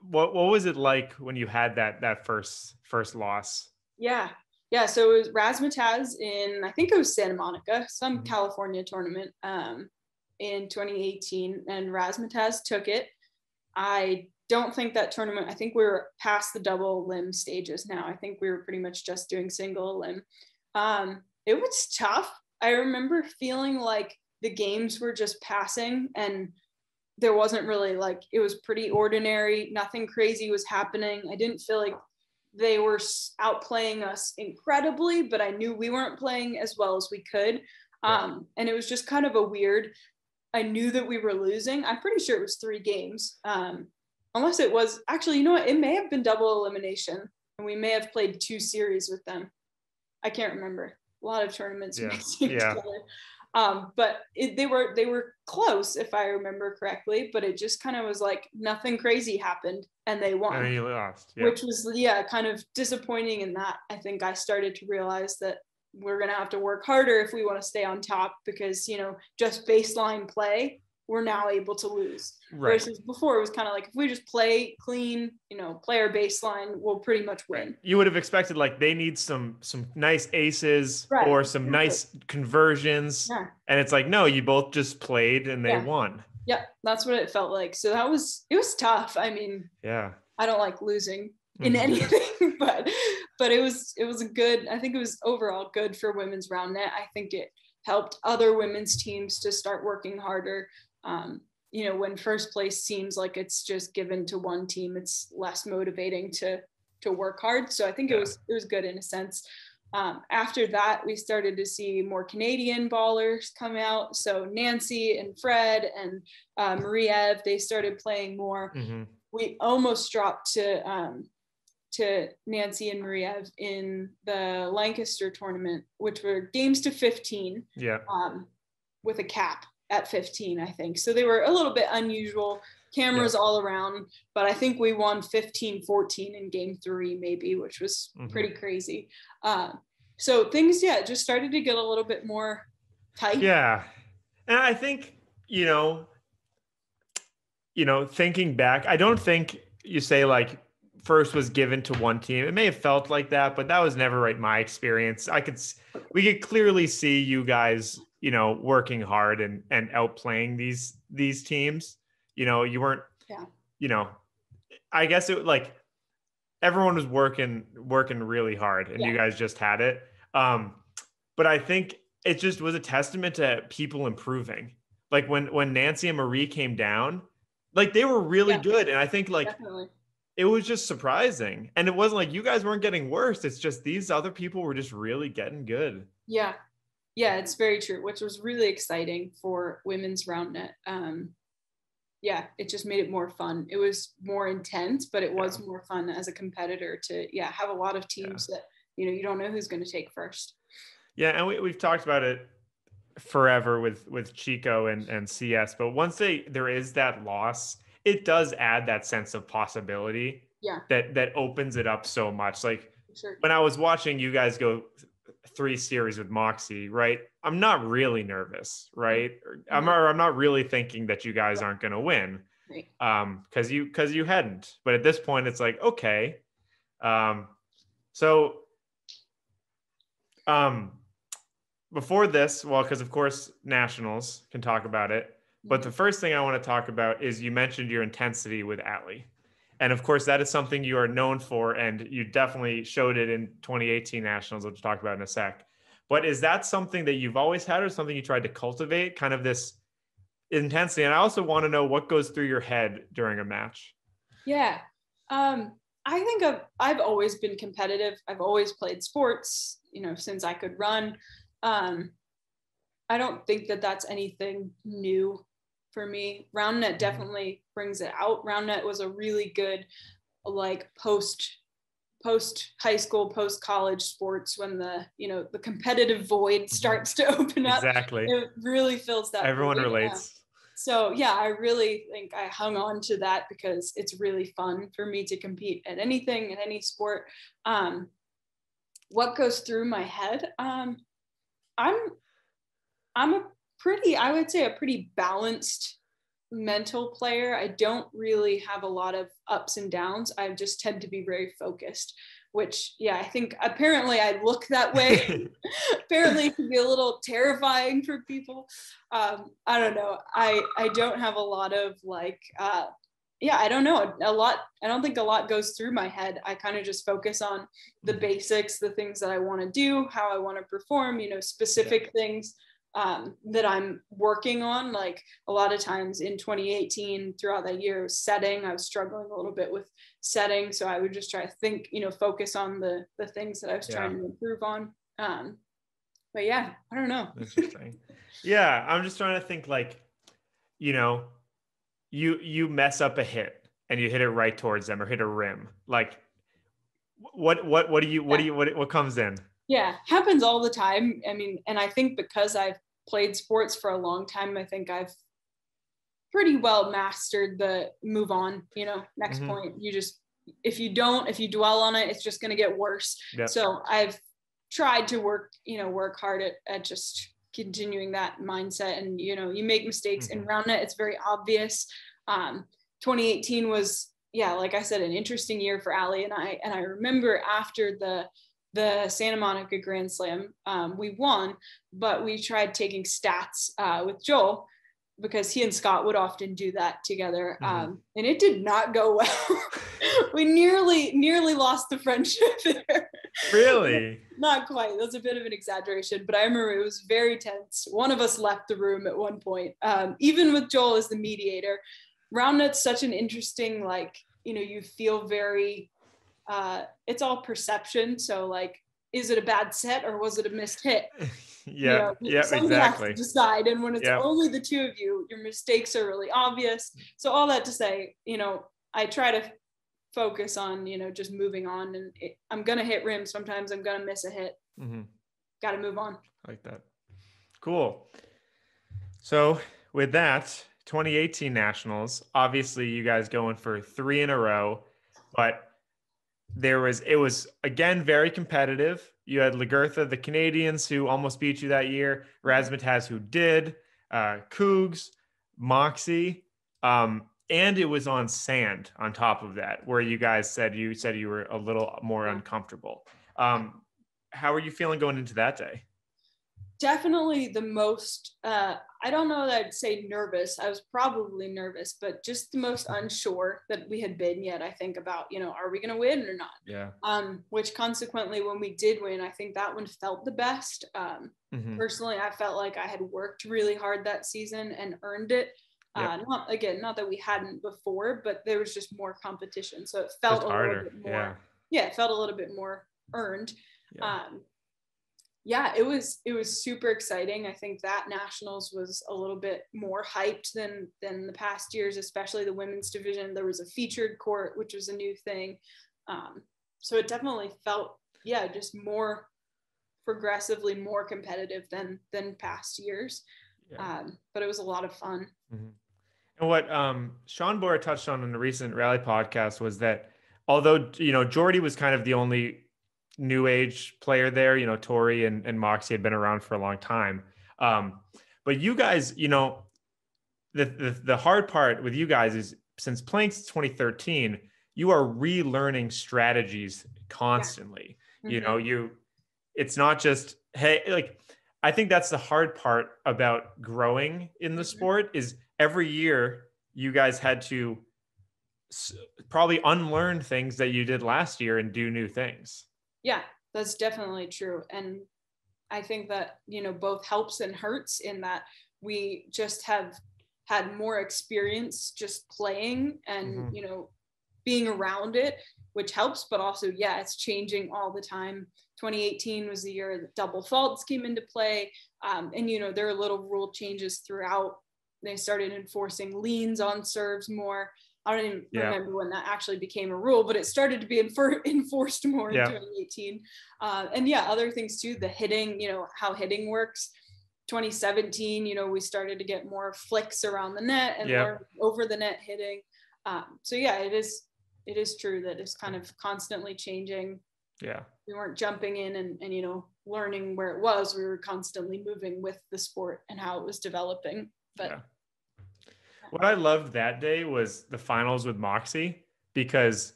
what what was it like when you had that that first first loss? Yeah. Yeah, so it was Razzmatazz in I think it was Santa Monica, some mm-hmm. California tournament um, in 2018, and Razzmatazz took it. I don't think that tournament. I think we were past the double elim stages now. I think we were pretty much just doing single elim. Um, it was tough. I remember feeling like the games were just passing and there wasn't really like it was pretty ordinary nothing crazy was happening i didn't feel like they were outplaying us incredibly, but I knew we weren't playing as well as we could. Um, and it was just kind of a weird. I knew that we were losing. I'm pretty sure it was three games. Um, unless it was actually, you know what? It may have been double elimination, and we may have played two series with them. I can't remember. A lot of tournaments. Yeah. yeah. Um, but it, they were they were close if I remember correctly. But it just kind of was like nothing crazy happened, and they won. And lost, yeah. which was yeah, kind of disappointing. In that, I think I started to realize that we're gonna have to work harder if we want to stay on top because you know just baseline play we're now able to lose. Right. Versus before, it was kind of like if we just play clean, you know, player baseline, we'll pretty much win. You would have expected like they need some some nice aces right. or some nice conversions, yeah. and it's like no, you both just played and they yeah. won. Yeah, that's what it felt like. So that was it was tough. I mean, yeah, I don't like losing in mm-hmm. anything, but but it was it was a good. I think it was overall good for women's round net. I think it helped other women's teams to start working harder um, you know when first place seems like it's just given to one team it's less motivating to to work hard so i think yeah. it was it was good in a sense um, after that we started to see more canadian ballers come out so nancy and fred and uh, marie-eve they started playing more mm-hmm. we almost dropped to um, to Nancy and Maria in the Lancaster tournament, which were games to 15. Yeah. Um, with a cap at 15, I think. So they were a little bit unusual. Cameras yeah. all around, but I think we won 15 14 in game three, maybe, which was mm-hmm. pretty crazy. Uh, so things, yeah, just started to get a little bit more tight. Yeah. And I think, you know, you know, thinking back, I don't think you say like first was given to one team. It may have felt like that, but that was never right my experience. I could we could clearly see you guys you know, working hard and and outplaying these these teams. You know, you weren't. Yeah. You know, I guess it like everyone was working working really hard, and yeah. you guys just had it. Um, but I think it just was a testament to people improving. Like when when Nancy and Marie came down, like they were really yeah. good, and I think like. Definitely it was just surprising. And it wasn't like you guys weren't getting worse. It's just these other people were just really getting good. Yeah yeah, it's very true, which was really exciting for women's round net. Um, yeah, it just made it more fun. It was more intense, but it was yeah. more fun as a competitor to yeah have a lot of teams yeah. that you know you don't know who's going to take first. Yeah, and we, we've talked about it forever with with Chico and and CS, but once they there is that loss, it does add that sense of possibility. Yeah, that that opens it up so much. Like sure. when I was watching you guys go three series with Moxie, right? I'm not really nervous, right? I'm mm-hmm. I'm not really thinking that you guys aren't going to win, right. um, because you because you hadn't. But at this point, it's like okay, um, so um, before this, well, because of course nationals can talk about it. But the mm-hmm. first thing I want to talk about is you mentioned your intensity with Allie. And of course, that is something you are known for, and you definitely showed it in 2018 Nationals, which we'll talk about in a sec. But is that something that you've always had, or something you tried to cultivate, kind of this intensity? And I also want to know what goes through your head during a match. Yeah, um, I think I've I've always been competitive. I've always played sports, you know, since I could run. Um, I don't think that that's anything new for me. RoundNet mm-hmm. definitely brings it out. RoundNet was a really good like post post high school post college sports when the you know the competitive void mm-hmm. starts to open up exactly it really fills that everyone void. relates so yeah i really think i hung on to that because it's really fun for me to compete at anything in any sport um, what goes through my head um, i'm i'm a pretty, I would say, a pretty balanced mental player. I don't really have a lot of ups and downs. I just tend to be very focused, which, yeah, I think apparently I look that way. apparently, it can be a little terrifying for people. Um, I don't know. I I don't have a lot of like. Uh, yeah, I don't know. A lot, I don't think a lot goes through my head. I kind of just focus on the mm-hmm. basics, the things that I want to do, how I want to perform, you know, specific yeah. things um, that I'm working on. Like a lot of times in 2018, throughout that year, setting, I was struggling a little bit with setting. So I would just try to think, you know, focus on the the things that I was trying to improve on. Um, but yeah, I don't know. Interesting. yeah, I'm just trying to think like, you know, you you mess up a hit and you hit it right towards them or hit a rim. Like, what what what do you what yeah. do you what what comes in? Yeah, happens all the time. I mean, and I think because I've played sports for a long time, I think I've pretty well mastered the move on, you know, next mm-hmm. point. You just, if you don't, if you dwell on it, it's just going to get worse. Yep. So I've tried to work, you know, work hard at, at just continuing that mindset. And, you know, you make mistakes mm-hmm. in round net, it's very obvious. Um, 2018 was, yeah, like I said, an interesting year for Allie and I. And I remember after the, the Santa Monica Grand Slam. Um, we won, but we tried taking stats uh, with Joel because he and Scott would often do that together, mm-hmm. um, and it did not go well. we nearly nearly lost the friendship there. Really? not quite. That's a bit of an exaggeration, but I remember it was very tense. One of us left the room at one point, um, even with Joel as the mediator. Round net's such an interesting, like you know, you feel very uh, it's all perception. So like, is it a bad set or was it a missed hit? yeah, you know, yeah, exactly. decide, and when it's yep. only the two of you, your mistakes are really obvious. So all that to say, you know, I try to focus on you know just moving on, and it, I'm gonna hit rims. Sometimes I'm gonna miss a hit. Mm-hmm. Got to move on. I like that. Cool. So with that, 2018 Nationals, obviously you guys going for three in a row, but there was it was again very competitive. You had Lagertha, the Canadians, who almost beat you that year. Razzmatazz, who did. Uh, Cougs, Moxie, um, and it was on sand. On top of that, where you guys said you said you were a little more uncomfortable. Um, how are you feeling going into that day? Definitely the most uh, i don't know that i'd say nervous. I was probably nervous but just the most unsure that we had been yet i think about you know are we going to win or not? Yeah. Um which consequently when we did win i think that one felt the best. Um mm-hmm. personally i felt like i had worked really hard that season and earned it. Uh, not again not that we hadn't before but there was just more competition. So it felt just a harder. little bit more yeah. yeah it felt a little bit more earned. Yeah. um yeah, it was it was super exciting. I think that nationals was a little bit more hyped than than the past years, especially the women's division. There was a featured court, which was a new thing. Um, so it definitely felt yeah, just more progressively more competitive than than past years. Yeah. Um, but it was a lot of fun. Mm-hmm. And what um, Sean Bora touched on in the recent rally podcast was that although you know Jordy was kind of the only new age player there. You know, Tori and, and Moxie had been around for a long time. Um, but you guys, you know, the, the, the hard part with you guys is since playing since 2013, you are relearning strategies constantly. Yeah. Mm-hmm. You know, you it's not just hey, like I think that's the hard part about growing in the mm-hmm. sport is every year you guys had to probably unlearn things that you did last year and do new things yeah that's definitely true. And i think that you know both helps and hurts in that we just have had more experience just playing and mm-hmm. you know being around it which helps but also yeah it's changing all the time. 2018 was the year that double faults came into play. Um, and you know there are little rule changes throughout. They started enforcing leans on serves more I don't even yeah. remember when that actually became a rule, but it started to be infer- enforced more yeah. in 2018. Uh, and yeah, other things too, the hitting, you know, how hitting works. 2017, you know, we started to get more flicks around the net and yeah. more over the net hitting. Um, so yeah, it is it is true that it's kind of constantly changing. Yeah. We weren't jumping in and, and you know learning where it was. We were constantly moving with the sport and how it was developing. But. What I loved that day was the finals with Moxie because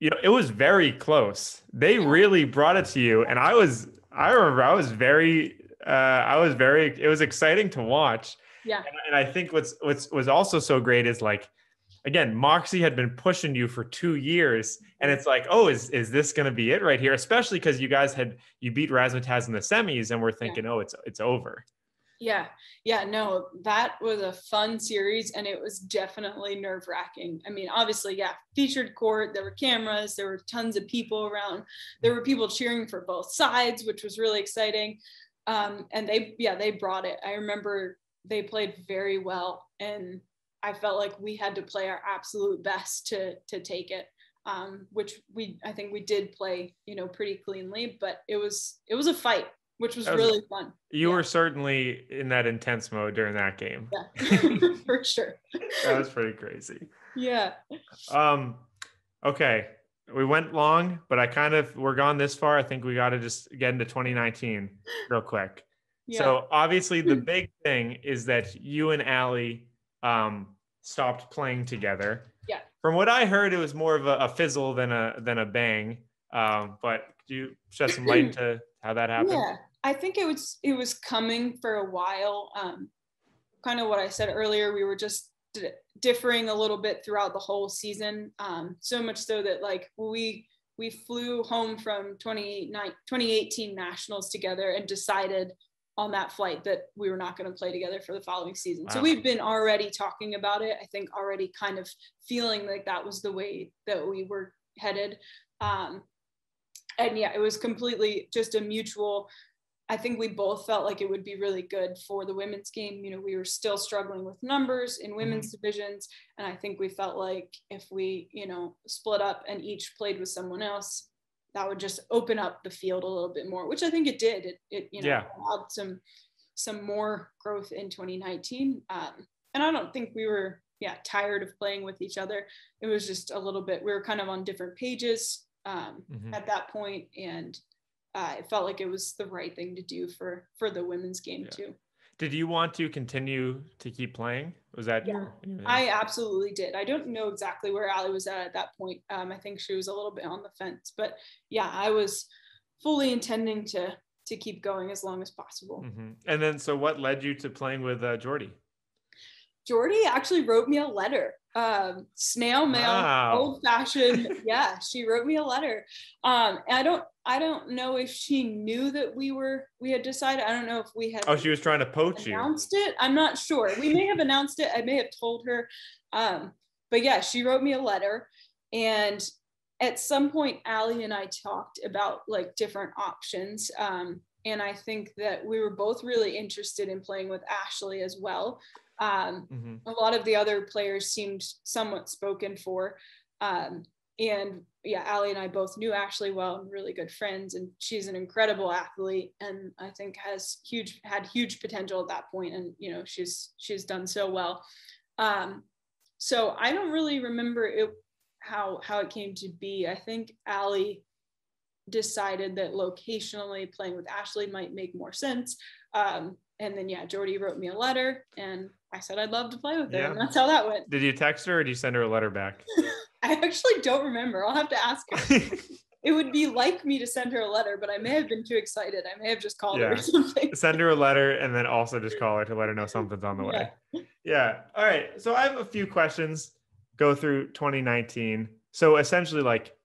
you know it was very close. They really brought it to you, and I was I remember I was very uh, I was very it was exciting to watch. Yeah, and, and I think what's what's was also so great is like again Moxie had been pushing you for two years, and it's like oh is is this going to be it right here? Especially because you guys had you beat Razzmatazz in the semis, and we're thinking yeah. oh it's it's over. Yeah, yeah, no, that was a fun series and it was definitely nerve wracking. I mean, obviously, yeah, featured court, there were cameras, there were tons of people around, there were people cheering for both sides, which was really exciting. Um, and they, yeah, they brought it. I remember they played very well and I felt like we had to play our absolute best to to take it. Um, which we I think we did play, you know, pretty cleanly, but it was it was a fight which was, was really fun. You yeah. were certainly in that intense mode during that game. Yeah, for sure. that was pretty crazy. Yeah. Um, okay. We went long, but I kind of we're gone this far. I think we got to just get into 2019 real quick. Yeah. So obviously the big thing is that you and Allie um, stopped playing together. Yeah. From what I heard, it was more of a, a fizzle than a than a bang. Um, but do you shed some light into how that happened? Yeah. I think it was it was coming for a while. Um, kind of what I said earlier. We were just d- differing a little bit throughout the whole season. Um, so much so that like we we flew home from 2018 nationals together and decided on that flight that we were not going to play together for the following season. Wow. So we've been already talking about it. I think already kind of feeling like that was the way that we were headed. Um, and yeah, it was completely just a mutual I think we both felt like it would be really good for the women's game. You know, we were still struggling with numbers in women's mm-hmm. divisions. And I think we felt like if we, you know, split up and each played with someone else, that would just open up the field a little bit more, which I think it did. It, it you know, yeah. allowed some, some more growth in 2019. Um, and I don't think we were, yeah, tired of playing with each other. It was just a little bit, we were kind of on different pages um, mm-hmm. at that point, And uh, it felt like it was the right thing to do for for the women's game yeah. too. Did you want to continue to keep playing? Was that? Yeah, I absolutely did. I don't know exactly where Allie was at at that point. Um, I think she was a little bit on the fence, but yeah, I was fully intending to to keep going as long as possible. Mm-hmm. And then, so what led you to playing with uh, Jordy? Jordy actually wrote me a letter um, snail mail, wow. old fashioned. yeah, she wrote me a letter. Um, I don't, I don't know if she knew that we were, we had decided. I don't know if we had. Oh, she was trying to poach announced you. Announced it. I'm not sure. We may have announced it. I may have told her. Um, but yeah, she wrote me a letter, and at some point, Allie and I talked about like different options. Um, and I think that we were both really interested in playing with Ashley as well. Um, mm-hmm. A lot of the other players seemed somewhat spoken for. Um, and yeah, Allie and I both knew Ashley well and really good friends, and she's an incredible athlete, and I think has huge had huge potential at that point, and you know she's she's done so well. Um, so I don't really remember it how how it came to be. I think Allie decided that locationally playing with Ashley might make more sense. Um, and then yeah, Jordy wrote me a letter, and I said I'd love to play with her, yeah. and that's how that went. Did you text her or did you send her a letter back? I actually don't remember. I'll have to ask her. it would be like me to send her a letter, but I may have been too excited. I may have just called yeah. her or something. Send her a letter and then also just call her to let her know something's on the way. Yeah. yeah. All right. So I have a few questions. Go through 2019. So essentially, like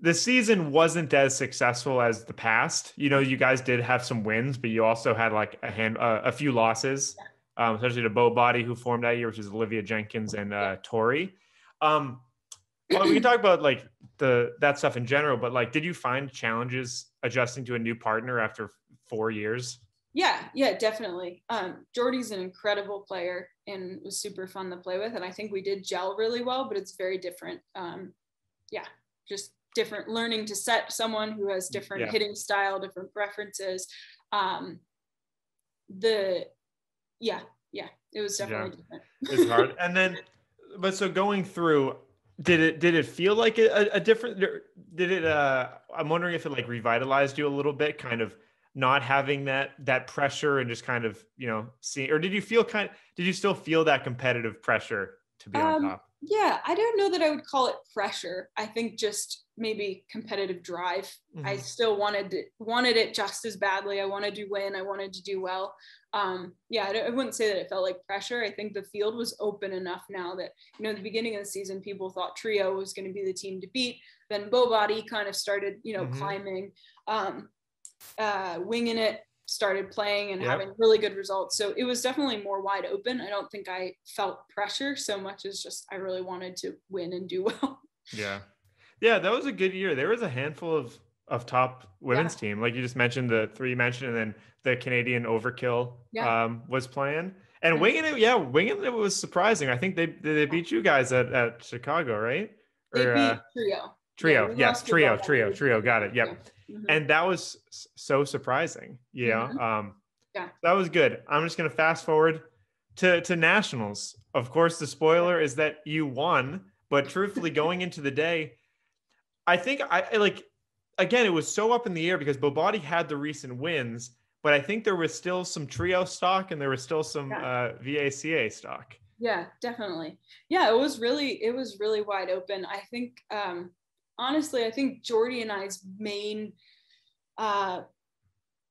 the season wasn't as successful as the past. You know, you guys did have some wins, but you also had like a hand, uh, a few losses. Yeah um, especially the bow body who formed that year, which is Olivia Jenkins and uh, Tori. Um, well, we can talk about like the that stuff in general, but like, did you find challenges adjusting to a new partner after four years? Yeah, yeah, definitely. Um, Jordy's an incredible player and was super fun to play with, and I think we did gel really well. But it's very different. Um, yeah, just different. Learning to set someone who has different yeah. hitting style, different preferences. Um, the yeah, yeah, it was definitely yeah. different. it's hard. And then, but so going through, did it did it feel like a, a different? Did it? uh I'm wondering if it like revitalized you a little bit, kind of not having that that pressure and just kind of you know seeing, or did you feel kind? Did you still feel that competitive pressure to be um, on top? Yeah, I don't know that I would call it pressure. I think just maybe competitive drive. Mm-hmm. I still wanted it, wanted it just as badly. I wanted to win. I wanted to do well. Um, yeah, I, I, wouldn't say that it felt like pressure. I think the field was open enough now that you know, the beginning of the season, people thought Trio was going to be the team to beat. Then Bowbody kind of started, you know, mm-hmm. climbing, um, uh, winging it started playing and Yep. having really good results. So it was definitely more wide open. I don't think I felt pressure so much as just I really wanted to win and do well. Yeah. Yeah, that was a good year. There was a handful of of top women's team. Like you just mentioned the three you mentioned, and then the Canadian overkill Yeah. um was playing. And Mhm. winging it, yeah, winging it was surprising. I think they they beat you guys at, at Chicago, right? They beat uh, trio. trio. we yes, trio, trio, trio. Got it. Yep. Mhm. and that was so surprising know Mhm. um Yeah. that was good i'm just going to fast forward to to nationals of course the spoiler is that you won but truthfully going into the day i think i I, like again it was so up in the air because Bowbody had the recent wins but i think there was still some trio stock and there was still some Yeah. uh vaca stock Yeah, definitely. Yeah, it was really it was really wide open. I think um honestly, I think Jordy and I's main uh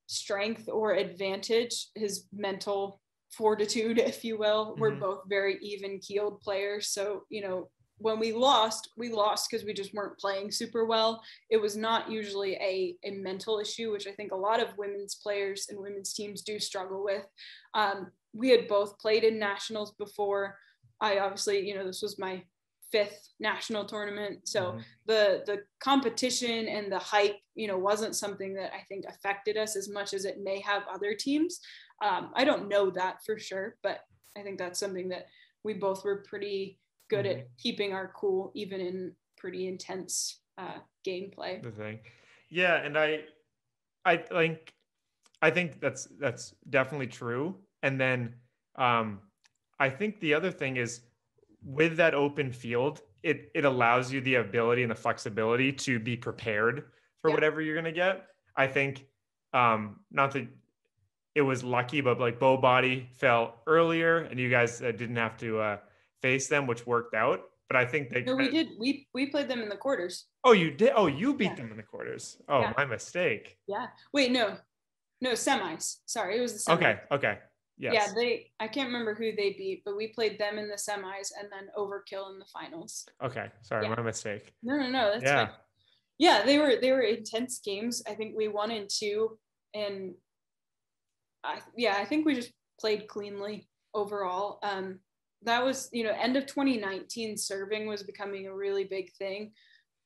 strength or advantage, his mental fortitude, if you will, we're Mhm. both very even keeled players. So, you know, when we lost, we lost because we just weren't playing super well. It was not usually a, a mental issue, which I think a lot of women's players and women's teams do struggle with. Um, we had both played in nationals before. I obviously, you know, this was my fifth national tournament. So Mhm. the the competition and the hype, you know, wasn't something that I think affected us as much as it may have other teams. Um, I don't know that for sure, but I think that's something that we both were pretty good at keeping our cool, even in pretty intense uh, gameplay. the thing yeah and i i think i think that's that's definitely true and then um i think the other thing is with that open field it it allows you the ability and the flexibility to be prepared for Yeah. whatever you're going to get i think um not that it was lucky but like bow body fell earlier and you guys uh, didn't have to uh face them which worked out but i think they No, we did. We we played them in the quarters. oh you did oh you beat Yeah. them in the quarters oh Yeah. my mistake Yeah. Wait, no, no semis. Sorry, it was the semis. Okay. Okay. Yes. Yeah, they. I can't remember who they beat, but we played them in the semis and then Overkill in the finals. okay. Sorry, Yeah. my mistake. No, no, no. That's yeah. fine. Yeah, they were they were intense games. I think we won in two, and I yeah, I think we just played cleanly overall. Um, that was you know end of 2019. Serving was becoming a really big thing,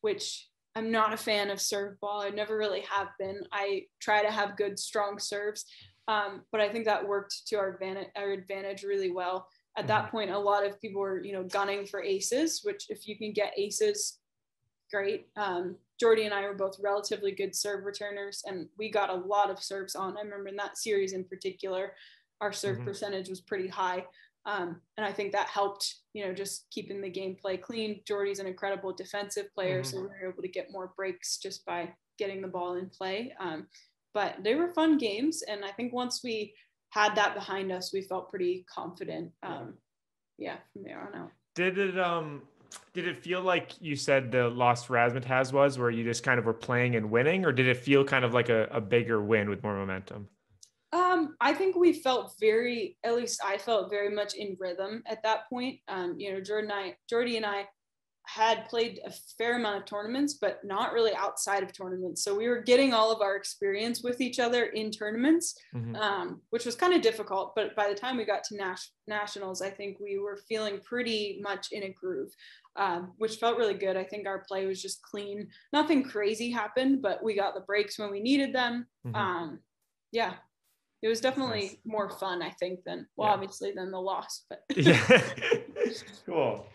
which I'm not a fan of serve ball. I never really have been. I try to have good strong serves, um, but I think that worked to our advantage our advantage really well. At that point, a lot of people were you know gunning for aces, which if you can get aces great. Um, Jordy and I were both relatively good serve returners, and we got a lot of serves on. I remember in that series in particular, our serve Mhm. percentage was pretty high. Um, and I think that helped, you know, just keeping the gameplay clean. Jordy's an incredible defensive player, Mhm. so we were able to get more breaks just by getting the ball in play. Um, but they were fun games, and I think once we had that behind us, we felt pretty confident. Um, yeah, from there on out. Did it um did it feel like you said the lost Razzmatazz was where you just kind of were playing and winning, or did it feel kind of like a, a bigger win with more momentum? Um, I think we felt very, at least I felt very much in rhythm at that point. Um, you know, Jordan and I, Jordy and I had played a fair amount of tournaments, but not really outside of tournaments. So we were getting all of our experience with each other in tournaments, Mhm. um, which was kind of difficult. But by the time we got to nas- nationals, I think we were feeling pretty much in a groove, um, which felt really good. I think our play was just clean. Nothing crazy happened, but we got the breaks when we needed them. Mhm. Um, yeah, it was definitely Nice. more fun, I think, than well, Yeah. obviously than the loss. But yeah. cool.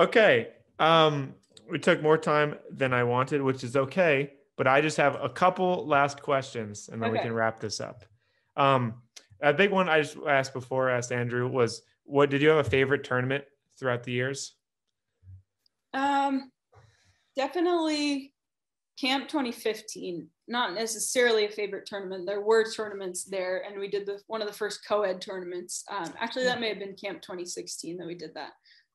Okay. Um, we took more time than I wanted, which is okay. But I just have a couple last questions, and then we can wrap this up. Um, a big one I just asked before, I asked Andrew, was what did you have a favorite tournament throughout the years? um, definitely Camp 2015. Not necessarily a favorite tournament. There were tournaments there, and we did the one of the first co-ed tournaments. Um, actually, that may have been Camp 2016 that we did that.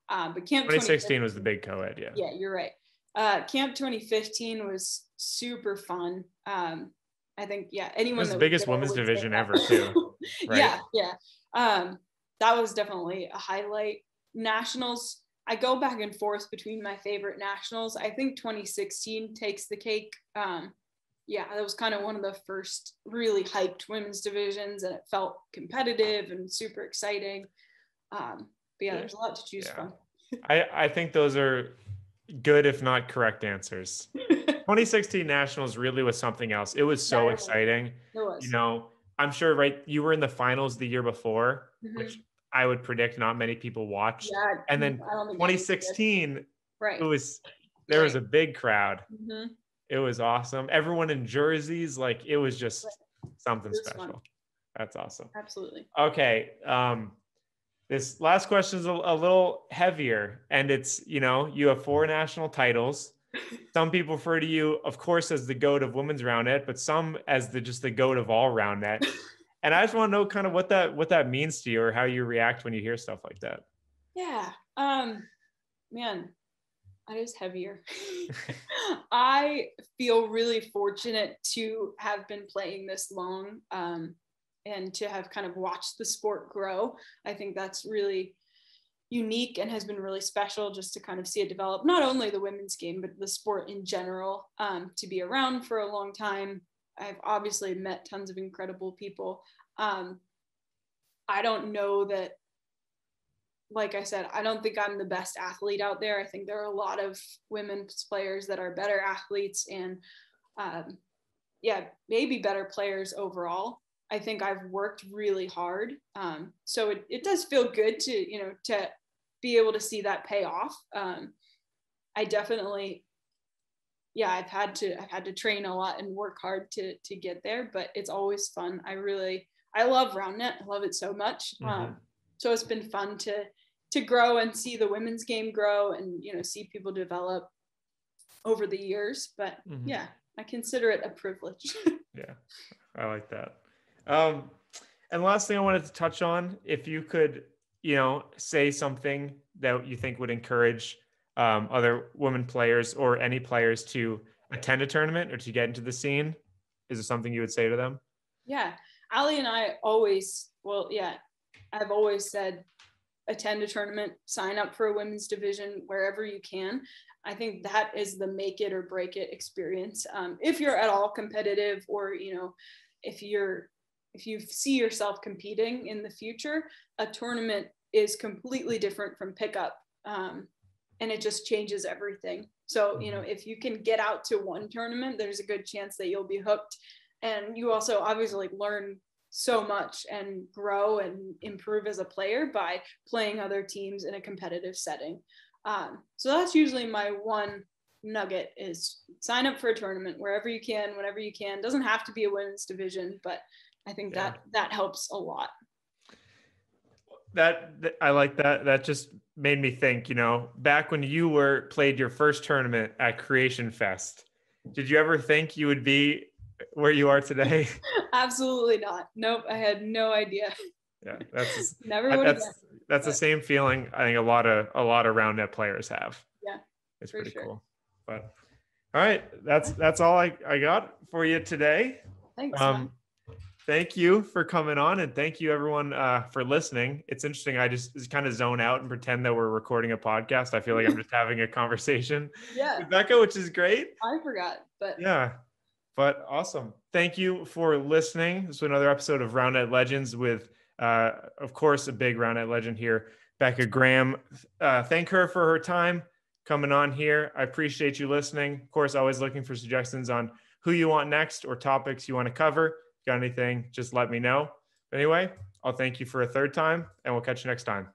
Um, but Camp 2016 was the big co-ed, yeah. yeah you're right uh camp 2015 was super fun um i think yeah anyone It was the biggest women's division ever, too, right? yeah yeah um that was definitely a highlight nationals i go back and forth between my favorite nationals i think 2016 takes the cake um yeah, that was kind of one of the first really hyped women's divisions, and it felt competitive and super exciting. Um, but yeah, there's a lot to choose yeah. from. I, I think those are good, if not correct answers. 2016 Nationals really was something else. It was so yeah, exciting. It was. You know, I'm sure, right? You were in the finals the year before, mm-hmm. which I would predict not many people watched. Yeah, and then 2016, right? It was there right. was a big crowd. Mm-hmm. It was awesome. Everyone in jerseys, like it was just right. something was special. Fun. That's awesome. Absolutely. Okay. Um, this last question is a, a little heavier, and it's you know you have four national titles. Some people refer to you, of course, as the goat of women's round net, but some as the just the goat of all round net. and I just want to know kind of what that what that means to you or how you react when you hear stuff like that. Yeah. Um man, that is heavier. I feel really fortunate to have been playing this long um, and to have kind of watched the sport grow. I think that's really unique and has been really special just to kind of see it develop not only the women's game but the sport in general um, to be around for a long time i've obviously met tons of incredible people um, i don't know that like i said i don't think i'm the best athlete out there i think there are a lot of women's players that are better athletes and um, yeah maybe better players overall I think I've worked really hard. Um, so it, it does feel good to, you know, to be able to see that pay off. Um, I definitely, yeah, I've had to, I've had to train a lot and work hard to, to get there, but it's always fun. I really, I love round net. I love it so much. Mm-hmm. Um, so it's been fun to, to grow and see the women's game grow and, you know, see people develop over the years, but mm-hmm. yeah, I consider it a privilege. yeah, I like that. Um, and last thing I wanted to touch on, if you could, you know, say something that you think would encourage um, other women players or any players to attend a tournament or to get into the scene, is there something you would say to them? Yeah, Allie and I always, well, yeah, I've always said attend a tournament, sign up for a women's division wherever you can. I think that is the make it or break it experience. Um, if you're at all competitive, or you know, if you're if you see yourself competing in the future, a tournament is completely different from pickup. Um, and it just changes everything. So, you know, mm-hmm. if you can get out to one tournament, there's a good chance that you'll be hooked. And you also obviously learn so much and grow and improve as a player by playing other teams in a competitive setting. Um, so that's usually my one nugget is sign up for a tournament wherever you can, whenever you can. Doesn't have to be a women's division, but I think yeah. that that helps a lot. That, that I like that. That just made me think. You know, back when you were played your first tournament at Creation Fest, did you ever think you would be where you are today? Absolutely not. Nope. I had no idea. Yeah, that's never would that's, that's the same feeling I think a lot of a lot of round net players have. Yeah. It's pretty sure. cool. But all right, that's that's all I, I got for you today. Thanks. Um, thank you for coming on and thank you everyone uh, for listening. It's interesting i just kind of zone out and pretend that we're recording a podcast. I feel like i'm just having a conversation. Yeah. With becca which is great. I forgot but yeah but awesome. Thank you for listening this was another episode of round net legends with uh, of course a big round net legend here becca graham. Uh, thank her for her time coming on here. I appreciate you listening. Of course always looking for suggestions on who you want next or topics you want to cover got anything, just let me know. Anyway, I'll thank you for a third time and we'll catch you next time.